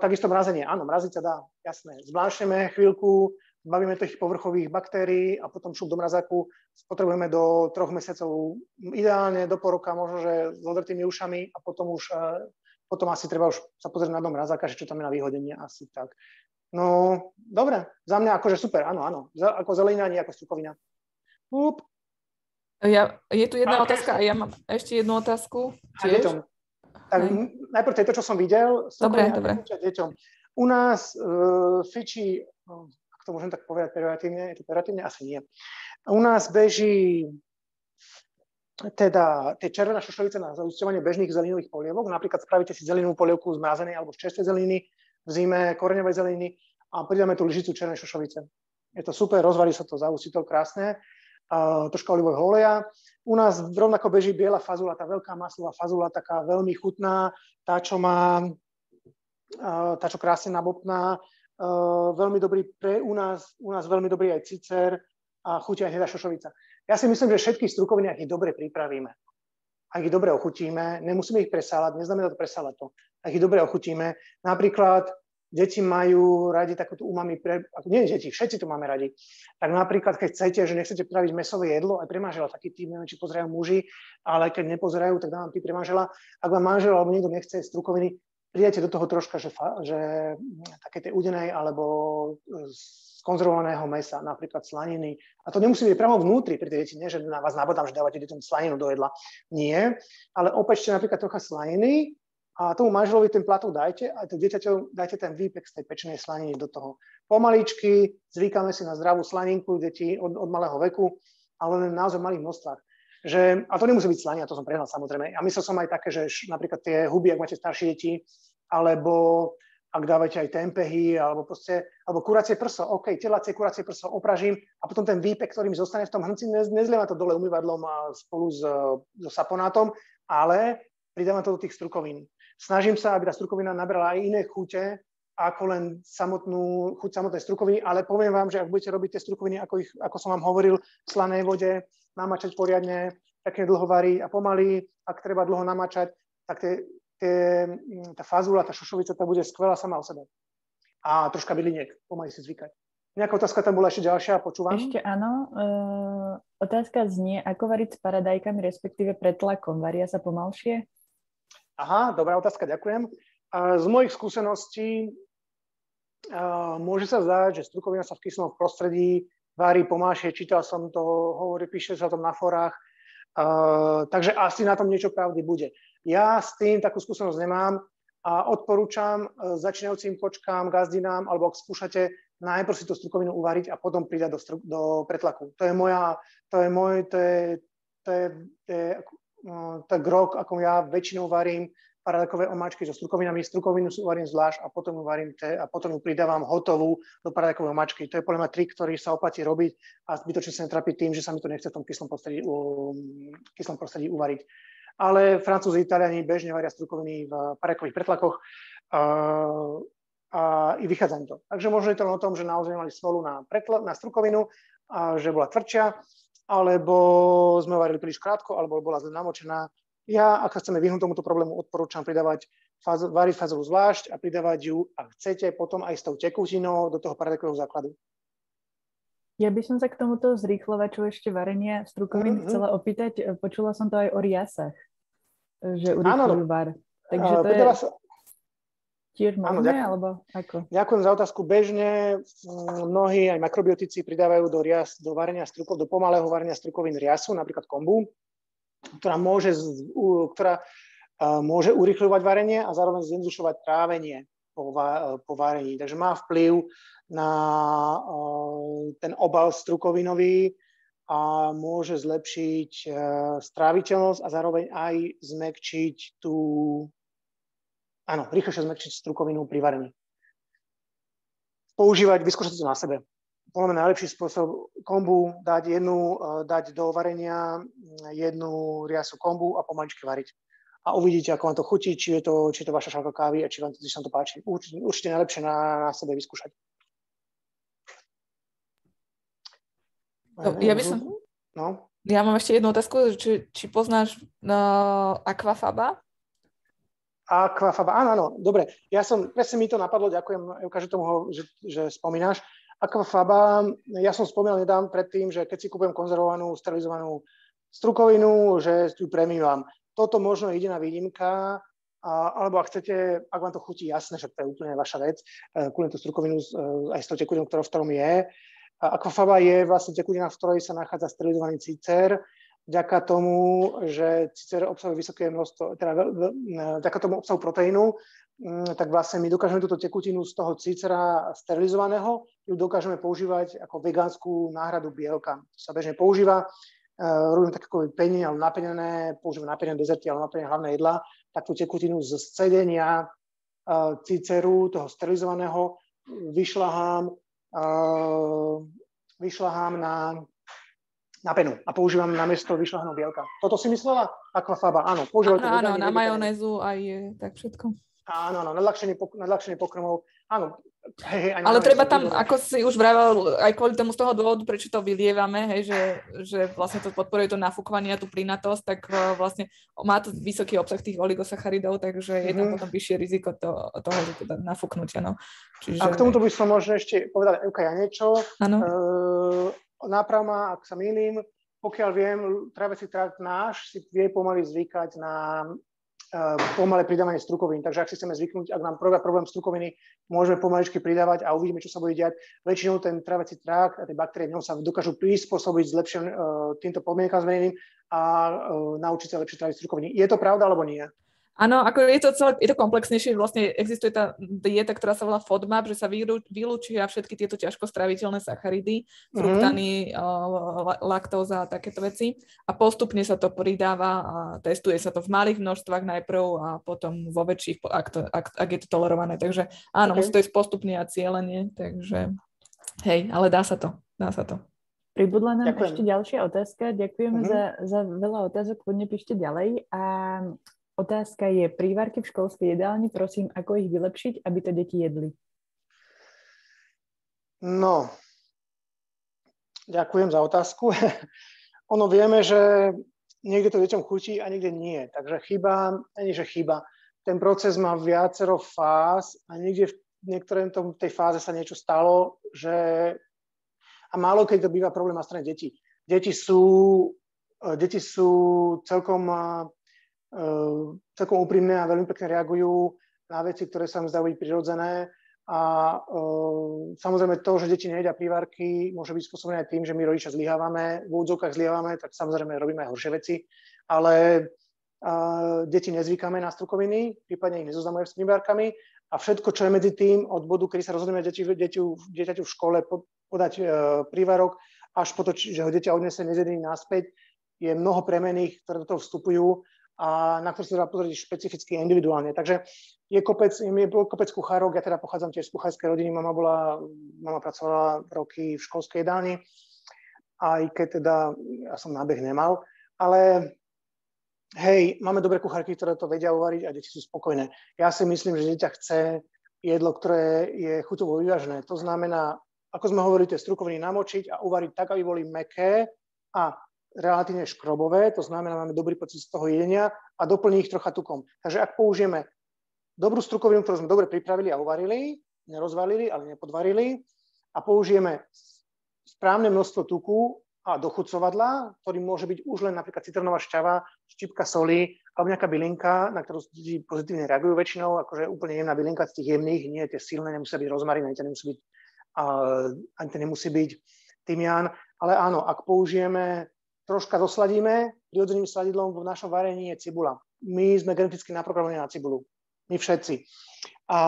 takisto mrazenie, áno, mraziť sa dá, jasné. Zblášneme chvíľku, bavíme tých povrchových baktérií a potom šup do mrazáku spotrebujeme do troch mesiacov, ideálne do poroka, možno, že s odrtými ušami a potom už e, potom asi treba už sa pozrieť na dom mrazáka, že čo tam je na vyhodenie, asi tak. No, dobre, za mňa akože super, áno, áno. Ako zelenina, nie ako strukovina. Up. Ja, je tu jedna a, otázka a ja mám ešte jednu otázku. Tiež. Tak Hej. najprv tejto, čo som videl. Dobre, dobre. Deťom. U nás uh, fičí, no, ak to môžem tak povedať pejoratívne, je to pejoratívne? Asi nie. U nás beží teda tie červené šošovice na zaústovanie bežných zelinových polievok. Napríklad spravíte si zelinovú polievku z mrazenej alebo z čerstvej zeliny, v zime koreňovej zeliny a pridáme tu lyžicu červenej šošovice. Je to super, rozvarí sa to, zaústi to krásne. Uh, troška olivového oleja. U nás rovnako beží biela fazula, tá veľká maslová fazula, taká veľmi chutná, tá, čo má, uh, tá, čo krásne nabopná, uh, veľmi dobrý pre u nás, u nás veľmi dobrý aj cicer a chutia hnedá šošovica. Ja si myslím, že všetky strukoviny, ich dobre pripravíme, ak ich dobre ochutíme, nemusíme ich presálať, neznamená to presálať to, ak ich dobre ochutíme. Napríklad deti majú radi takúto umami, pre, nie deti, všetci to máme radi. Tak napríklad, keď chcete, že nechcete pripraviť mesové jedlo, aj pre manžela, taký tým, neviem, či pozerajú muži, ale keď nepozerajú, tak dávam tým pre manžela. Ak vám manžel alebo niekto nechce strukoviny, pridajte do toho troška, že, že také tej udenej alebo konzervovaného mesa, napríklad slaniny. A to nemusí byť priamo vnútri pri tej deti, nie, že na vás nabodám, že dávate deťom slaninu do jedla. Nie, ale opečte napríklad trocha slaniny a tomu manželovi ten platok dajte a to dieťaťu dajte ten výpek z tej pečenej slaniny do toho. Pomaličky zvykáme si na zdravú slaninku deti od, od malého veku, ale len naozaj v malých množstvách. Že, a to nemusí byť slania, to som prehnal samozrejme. A myslel som aj také, že napríklad tie huby, ak máte staršie deti, alebo ak dávate aj tempehy, alebo proste, alebo kuracie prso, OK, telacie kuracie prso opražím a potom ten výpek, ktorý mi zostane v tom hrnci, nezlievam to dole umývadlom a spolu s, so saponátom, ale pridávam to do tých strukovín. Snažím sa, aby tá strukovina nabrala aj iné chute, ako len samotnú, chuť samotnej strukoviny, ale poviem vám, že ak budete robiť tie strukoviny, ako, ich, ako som vám hovoril, v slanej vode, namačať poriadne, pekne dlho varí a pomaly, ak treba dlho namačať, tak tie tie, tá fazula, tá šošovica, tá bude skvelá sama o sebe. A troška byliniek, pomaly si zvykať. Nejaká otázka tam bola ešte ďalšia, počúvam. Ešte áno. E, otázka znie, ako variť s paradajkami, respektíve pred tlakom. Varia sa pomalšie? Aha, dobrá otázka, ďakujem. A z mojich skúseností a môže sa zdať, že strukovina sa v kyslom prostredí varí pomalšie. Čítal som to, hovorí, píše sa o tom na forách. Uh, takže asi na tom niečo pravdy bude. Ja s tým takú skúsenosť nemám a odporúčam e, začínajúcim kočkám, gazdinám, alebo ak skúšate, najprv si tú strukovinu uvariť a potom pridať do, stru, do pretlaku. To je moja, to je môj, to je, to je, to je, to je grok, ako ja väčšinou varím paradajkové omáčky so strukovinami. Strukovinu si uvarím zvlášť a potom ju, varím te, a potom ju pridávam hotovú do paradajkovej omáčky. To je podľa mňa trik, ktorý sa oplatí robiť a zbytočne sa netrapiť tým, že sa mi to nechce v tom kyslom prostredí, um, kyslom prostredí uvariť ale Francúzi, Italiani bežne varia strukoviny v parekových pretlakoch a, i vychádza im to. Takže možno je to len o tom, že naozaj mali smolu na, pretla, na strukovinu, a že bola tvrdšia, alebo sme varili príliš krátko, alebo bola zle namočená. Ja, ak sa chceme vyhnúť tomuto problému, odporúčam pridávať faz, variť fazovú zvlášť a pridávať ju, ak chcete, potom aj s tou tekutinou do toho paradekového základu. Ja by som sa k tomuto zrýchlovaču ešte varenia strukovín mm-hmm. chcela opýtať. Počula som to aj o riasach, že urýchľujú var. Takže to je sa... tiež možné, ďakujem. alebo ako? Ďakujem za otázku. Bežne mm, mnohí aj makrobiotici pridávajú do, rias, do varenia strukov, do pomalého varenia strukovín riasu, napríklad kombu, ktorá môže, ktorá môže urychľovať varenie a zároveň zjednodušovať trávenie po, po varení. Takže má vplyv na ten obal strukovinový a môže zlepšiť e, stráviteľnosť a zároveň aj zmekčiť tú, áno, rýchlejšie zmekčiť strukovinu pri varení. Používať, vyskúšať to na sebe. Podľa mňa najlepší spôsob kombu dať jednu, e, dať do varenia jednu riasu kombu a pomaličky variť. A uvidíte, ako vám to chutí, či je to, či je to vaša šálka kávy a či vám to, či sa to páči. Určite, určite najlepšie na, na sebe vyskúšať. No, ja by som... No. Ja mám ešte jednu otázku, či, či poznáš uh, Aquafaba? Aquafaba, áno, áno, dobre. Ja som, presne mi to napadlo, ďakujem, Evka, že tomu, že, že spomínaš. Aquafaba, ja som spomínal nedávno predtým, že keď si kúpujem konzervovanú, sterilizovanú strukovinu, že ju premiývam. Toto možno jediná výnimka, a, alebo ak chcete, ak vám to chutí, jasné, že to je úplne vaša vec, e, kúrem tú strukovinu e, aj s tou tekutinou, ktorou v ktorom je. Aquafaba je vlastne tekutina, v ktorej sa nachádza sterilizovaný cicer, vďaka tomu, že cicer obsahuje vysoké množstvo, teda vďaka tomu obsahu proteínu, mm, tak vlastne my dokážeme túto tekutinu z toho cicera sterilizovaného, ju dokážeme používať ako vegánsku náhradu bielka. To sa bežne používa, e, robím také ako pení, ale napenené, používam napenené dezerty, ale napenené hlavné jedla, tak tú tekutinu z scedenia e, ciceru, toho sterilizovaného, vyšľahám, e, vyšľahám na na penu a používam na miesto vyšľahnú bielka. Toto si myslela? Aquafaba, áno. Používam áno, áno, na majonézu aj tak všetko. Áno, áno, nadľahčenie, nadľahčenie pokrmov. Áno, Hej, hej, Ale treba tam, ako si už vravel, aj kvôli tomu z toho dôvodu, prečo to vylievame, hej, že, že vlastne to podporuje to nafúkovanie a tú plynatosť, tak uh, vlastne má to vysoký obsah tých oligosacharidov, takže je tam mhm. potom vyššie riziko to, toho, že teda nafúknutia. No. Čiže... A k tomuto by som možno ešte povedal, Evka, ja niečo. Áno. Uh, náprav ma, ak sa mýlim, pokiaľ viem, travecí trakt náš si vie pomaly zvykať na pomalé pridávanie strukovín. Takže ak si chceme zvyknúť, ak nám prvá problém strukoviny, môžeme pomaličky pridávať a uvidíme, čo sa bude diať. Väčšinou ten travecí trakt a tie baktérie v ňom sa dokážu prispôsobiť s lepším uh, týmto podmienkam zmeneným a uh, naučiť sa lepšie tráviť strukoviny. Je to pravda alebo nie? Áno, ako je to celé, je to komplexnejšie, vlastne existuje tá dieta, ktorá sa volá FODMAP, že sa vylúčia všetky tieto ťažko straviteľné sacharidy, mhm. fruktany, mm-hmm. laktóza a takéto veci a postupne sa to pridáva a testuje sa to v malých množstvách najprv a potom vo väčších, ak, to, ak, ak je to tolerované. Takže áno, okay. musí to ísť postupne a cieľenie, takže hej, ale dá sa to, dá sa to. Pribudla nám Ďakujem. ešte ďalšia otázka. Ďakujeme mm-hmm. za, za veľa otázok, poďme píšte ďalej. A Otázka je, prívarky v školskej jedálni, prosím, ako ich vylepšiť, aby to deti jedli? No, ďakujem za otázku. ono vieme, že niekde to deťom chutí a niekde nie. Takže chyba, nie že chyba. Ten proces má viacero fáz a niekde v niektorém tom, tej fáze sa niečo stalo, že a málo keď to býva problém na strane detí. Deti sú, deti sú celkom celkom úprimné a veľmi pekne reagujú na veci, ktoré sa im zdajú byť prirodzené. A uh, samozrejme to, že deti nejedia prívárky, môže byť spôsobené aj tým, že my rodičia zlyhávame, v úvodzovkách zlyhávame, tak samozrejme robíme aj horšie veci, ale uh, deti nezvykáme na strukoviny, prípadne ich nezoznamujeme s prívárkami a všetko, čo je medzi tým od bodu, kedy sa rozhodneme deti, deti, dieťaťu v škole podať uh, prívárok, až po to, že ho dieťa odniesie nezjedený naspäť, je mnoho premených, ktoré do toho vstupujú a na ktoré sa dá pozrieť špecificky individuálne. Takže je kopec, je kopec kuchárok, ja teda pochádzam tiež z kuchárskej rodiny, mama, bola, mama pracovala roky v školskej jedálni, aj keď teda ja som nábeh nemal, ale hej, máme dobré kuchárky, ktoré to vedia uvariť a deti sú spokojné. Ja si myslím, že dieťa chce jedlo, ktoré je chuťovo vyvážené. To znamená, ako sme hovorili, tie strukoviny namočiť a uvariť tak, aby boli meké a relatívne škrobové, to znamená, máme dobrý pocit z toho jedenia a doplní ich trocha tukom. Takže ak použijeme dobrú strukovinu, ktorú sme dobre pripravili a uvarili, nerozvalili, ale nepodvarili a použijeme správne množstvo tuku a dochucovadla, ktorý môže byť už len napríklad citronová šťava, štipka soli alebo nejaká bylinka, na ktorú deti pozitívne reagujú väčšinou, akože úplne jemná bylinka z tých jemných, nie tie silné, nemusia byť rozmarín, ani to nemusí byť, uh, ani to nemusí byť tymián, ale áno, ak použijeme troška dosladíme. Prirodzeným sladidlom v našom varení je cibula. My sme geneticky naprogramovaní na cibulu. My všetci. A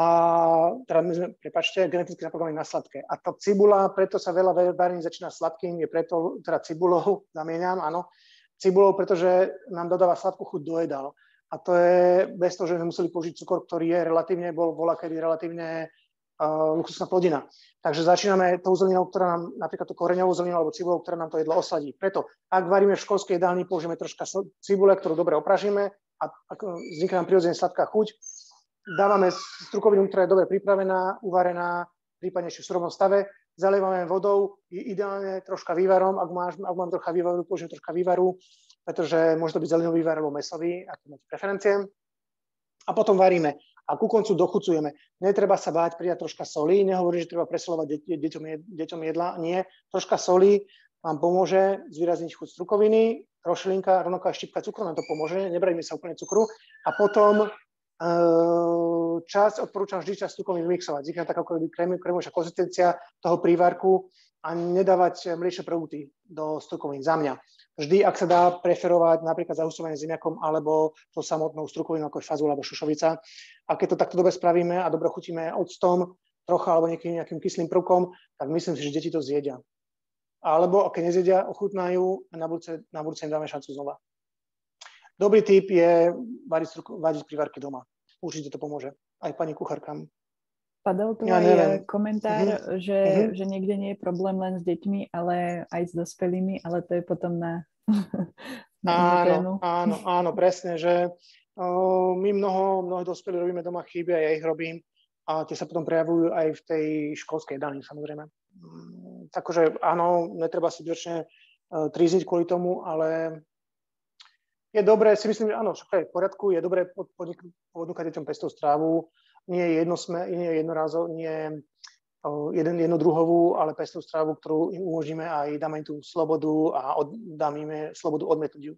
teda my sme, prepačte, geneticky naprogramovaní na sladké. A tá cibula, preto sa veľa varení začína sladkým, je preto, teda cibulou, zamieňam, áno, cibulou, pretože nám dodáva sladkú chuť do jedál. A to je bez toho, že sme museli použiť cukor, ktorý je relatívne, bol voľa kedy relatívne luxusná plodina. Takže začíname tou zeleninou, ktorá nám, napríklad tú koreňovú zeleninu alebo cibulou, ktorá nám to jedlo osadí. Preto, ak varíme v školskej jedálni, použijeme troška cibule, ktorú dobre opražíme a vznikne nám prirodzene sladká chuť. Dávame strukovinu, ktorá je dobre pripravená, uvarená, prípadne ešte v surovom stave zalievame vodou, ideálne troška vývarom, ak, máš, ak mám trocha vývaru, použijem troška vývaru, pretože môže to byť zelený vývar alebo mesový, ak máte preferencie. A potom varíme. A ku koncu dochucujeme. Netreba sa báť pridať troška soli, nehovorím, že treba presolovať deťom, deťom jedla, nie. Troška soli vám pomôže zvýrazniť chuť strukoviny, rošlinka, rovnako aj štipka cukru nám to pomôže, nebrajme sa úplne cukru. A potom Ehm, časť odporúčam vždy časť tukovým mixovať. Vznikne taká kremovšia konzistencia toho prívarku a nedávať mliečne produkty do strukovín za mňa. Vždy, ak sa dá preferovať napríklad zahusovanie zemiakom alebo to samotnou strukovinou ako fazula alebo šušovica. A keď to takto dobre spravíme a dobre chutíme octom, trocha alebo nejakým, nejakým kyslým prvkom, tak myslím si, že deti to zjedia. Alebo keď nezjedia, ochutnajú a na budúce, na budúce im dáme šancu znova. Dobrý tip je variť, variť prívarky doma. Určite to pomôže. Aj pani kuchárkam. Padal tu ja aj neviem. komentár, mm-hmm. že, mm-hmm. že niekde nie je problém len s deťmi, ale aj s dospelými, ale to je potom na, na áno, tému. áno, áno, presne, že uh, my mnoho, mnoho dospelí robíme doma chyby a ja ich robím a tie sa potom prejavujú aj v tej školskej daní, samozrejme. Um, takže áno, netreba si zbytočne uh, tríziť kvôli tomu, ale je dobré, si myslím, že áno, všetko je v poriadku, je dobré podnúkať deťom pestov strávu, nie je jednosme, nie je jednorazo, nie jeden, jednodruhovú, ale pestov strávu, ktorú im umožníme a dáme im tú slobodu a od, dáme im slobodu odmietnúť ju.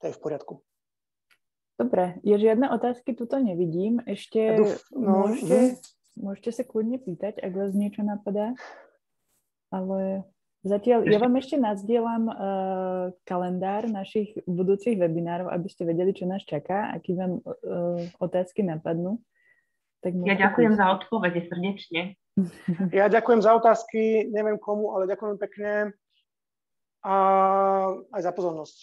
To je v poriadku. Dobre, je žiadne otázky, tuto nevidím. Ešte ja dúf, no, môžete, mm. môžete sa kľudne pýtať, ak vás niečo napadá. Ale Zatiaľ, ja vám ešte nazdielam uh, kalendár našich budúcich webinárov, aby ste vedeli, čo nás čaká, aký vám uh, otázky napadnú. Tak ja ďakujem za odpovede srdečne. Ja ďakujem za otázky, neviem komu, ale ďakujem pekne a aj za pozornosť.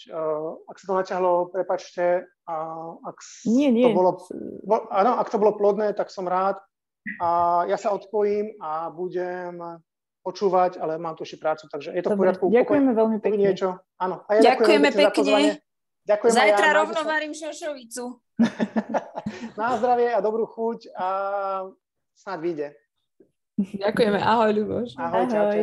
Ak sa to naťahlo, prepačte. A ak nie, nie. To bolo, bo, áno, ak to bolo plodné, tak som rád. A ja sa odpojím a budem počúvať, ale mám tu ešte prácu, takže je to Dobre, v poriadku. Ďakujeme veľmi pekne. Niečo. Áno. A ja ďakujeme ďakujem pekne. Ďakujem Zajtra ja, rovno varím šošovicu. Na zdravie a dobrú chuť a snad vyjde. Ďakujeme. Ahoj, Ľuboš. Ahoj, Ahoj.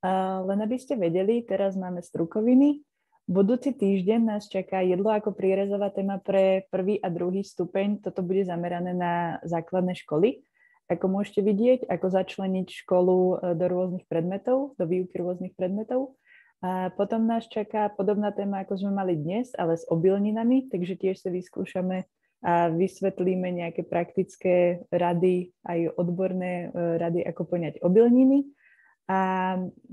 Uh, len aby ste vedeli, teraz máme strukoviny. Budúci týždeň nás čaká jedlo ako prierezová téma pre prvý a druhý stupeň. Toto bude zamerané na základné školy ako môžete vidieť, ako začleniť školu e, do rôznych predmetov, do výuky rôznych predmetov. A potom nás čaká podobná téma, ako sme mali dnes, ale s obilninami, takže tiež sa vyskúšame a vysvetlíme nejaké praktické rady, aj odborné e, rady, ako poňať obilniny. A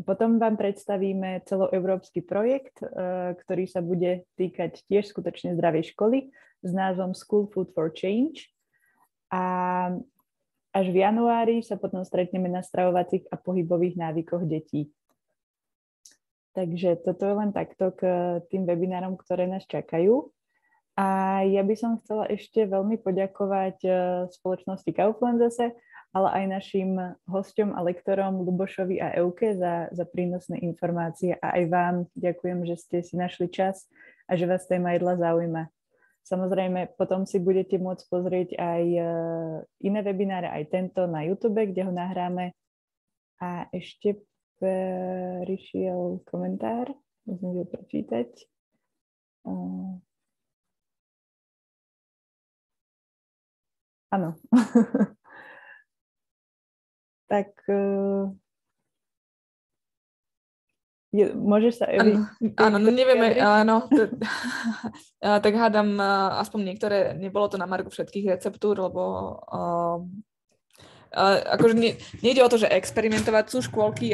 potom vám predstavíme celoeurópsky projekt, e, ktorý sa bude týkať tiež skutočne zdravej školy s názvom School Food for Change. A až v januári sa potom stretneme na stravovacích a pohybových návykoch detí. Takže toto je len takto k tým webinárom, ktoré nás čakajú. A ja by som chcela ešte veľmi poďakovať e, spoločnosti Kaufland zase, ale aj našim hosťom a lektorom Lubošovi a Euke za, za prínosné informácie a aj vám ďakujem, že ste si našli čas a že vás téma jedla zaujíma. Samozrejme, potom si budete môcť pozrieť aj e, iné webináre, aj tento na YouTube, kde ho nahráme. A ešte prišiel komentár, musím ho prečítať. Áno. tak uh, je, môžeš sa... Áno, áno no nevieme, áno. tak hádam aspoň niektoré, nebolo to na marku všetkých receptúr, lebo uh, uh, akože nie, nejde o to, že experimentovať sú škôlky,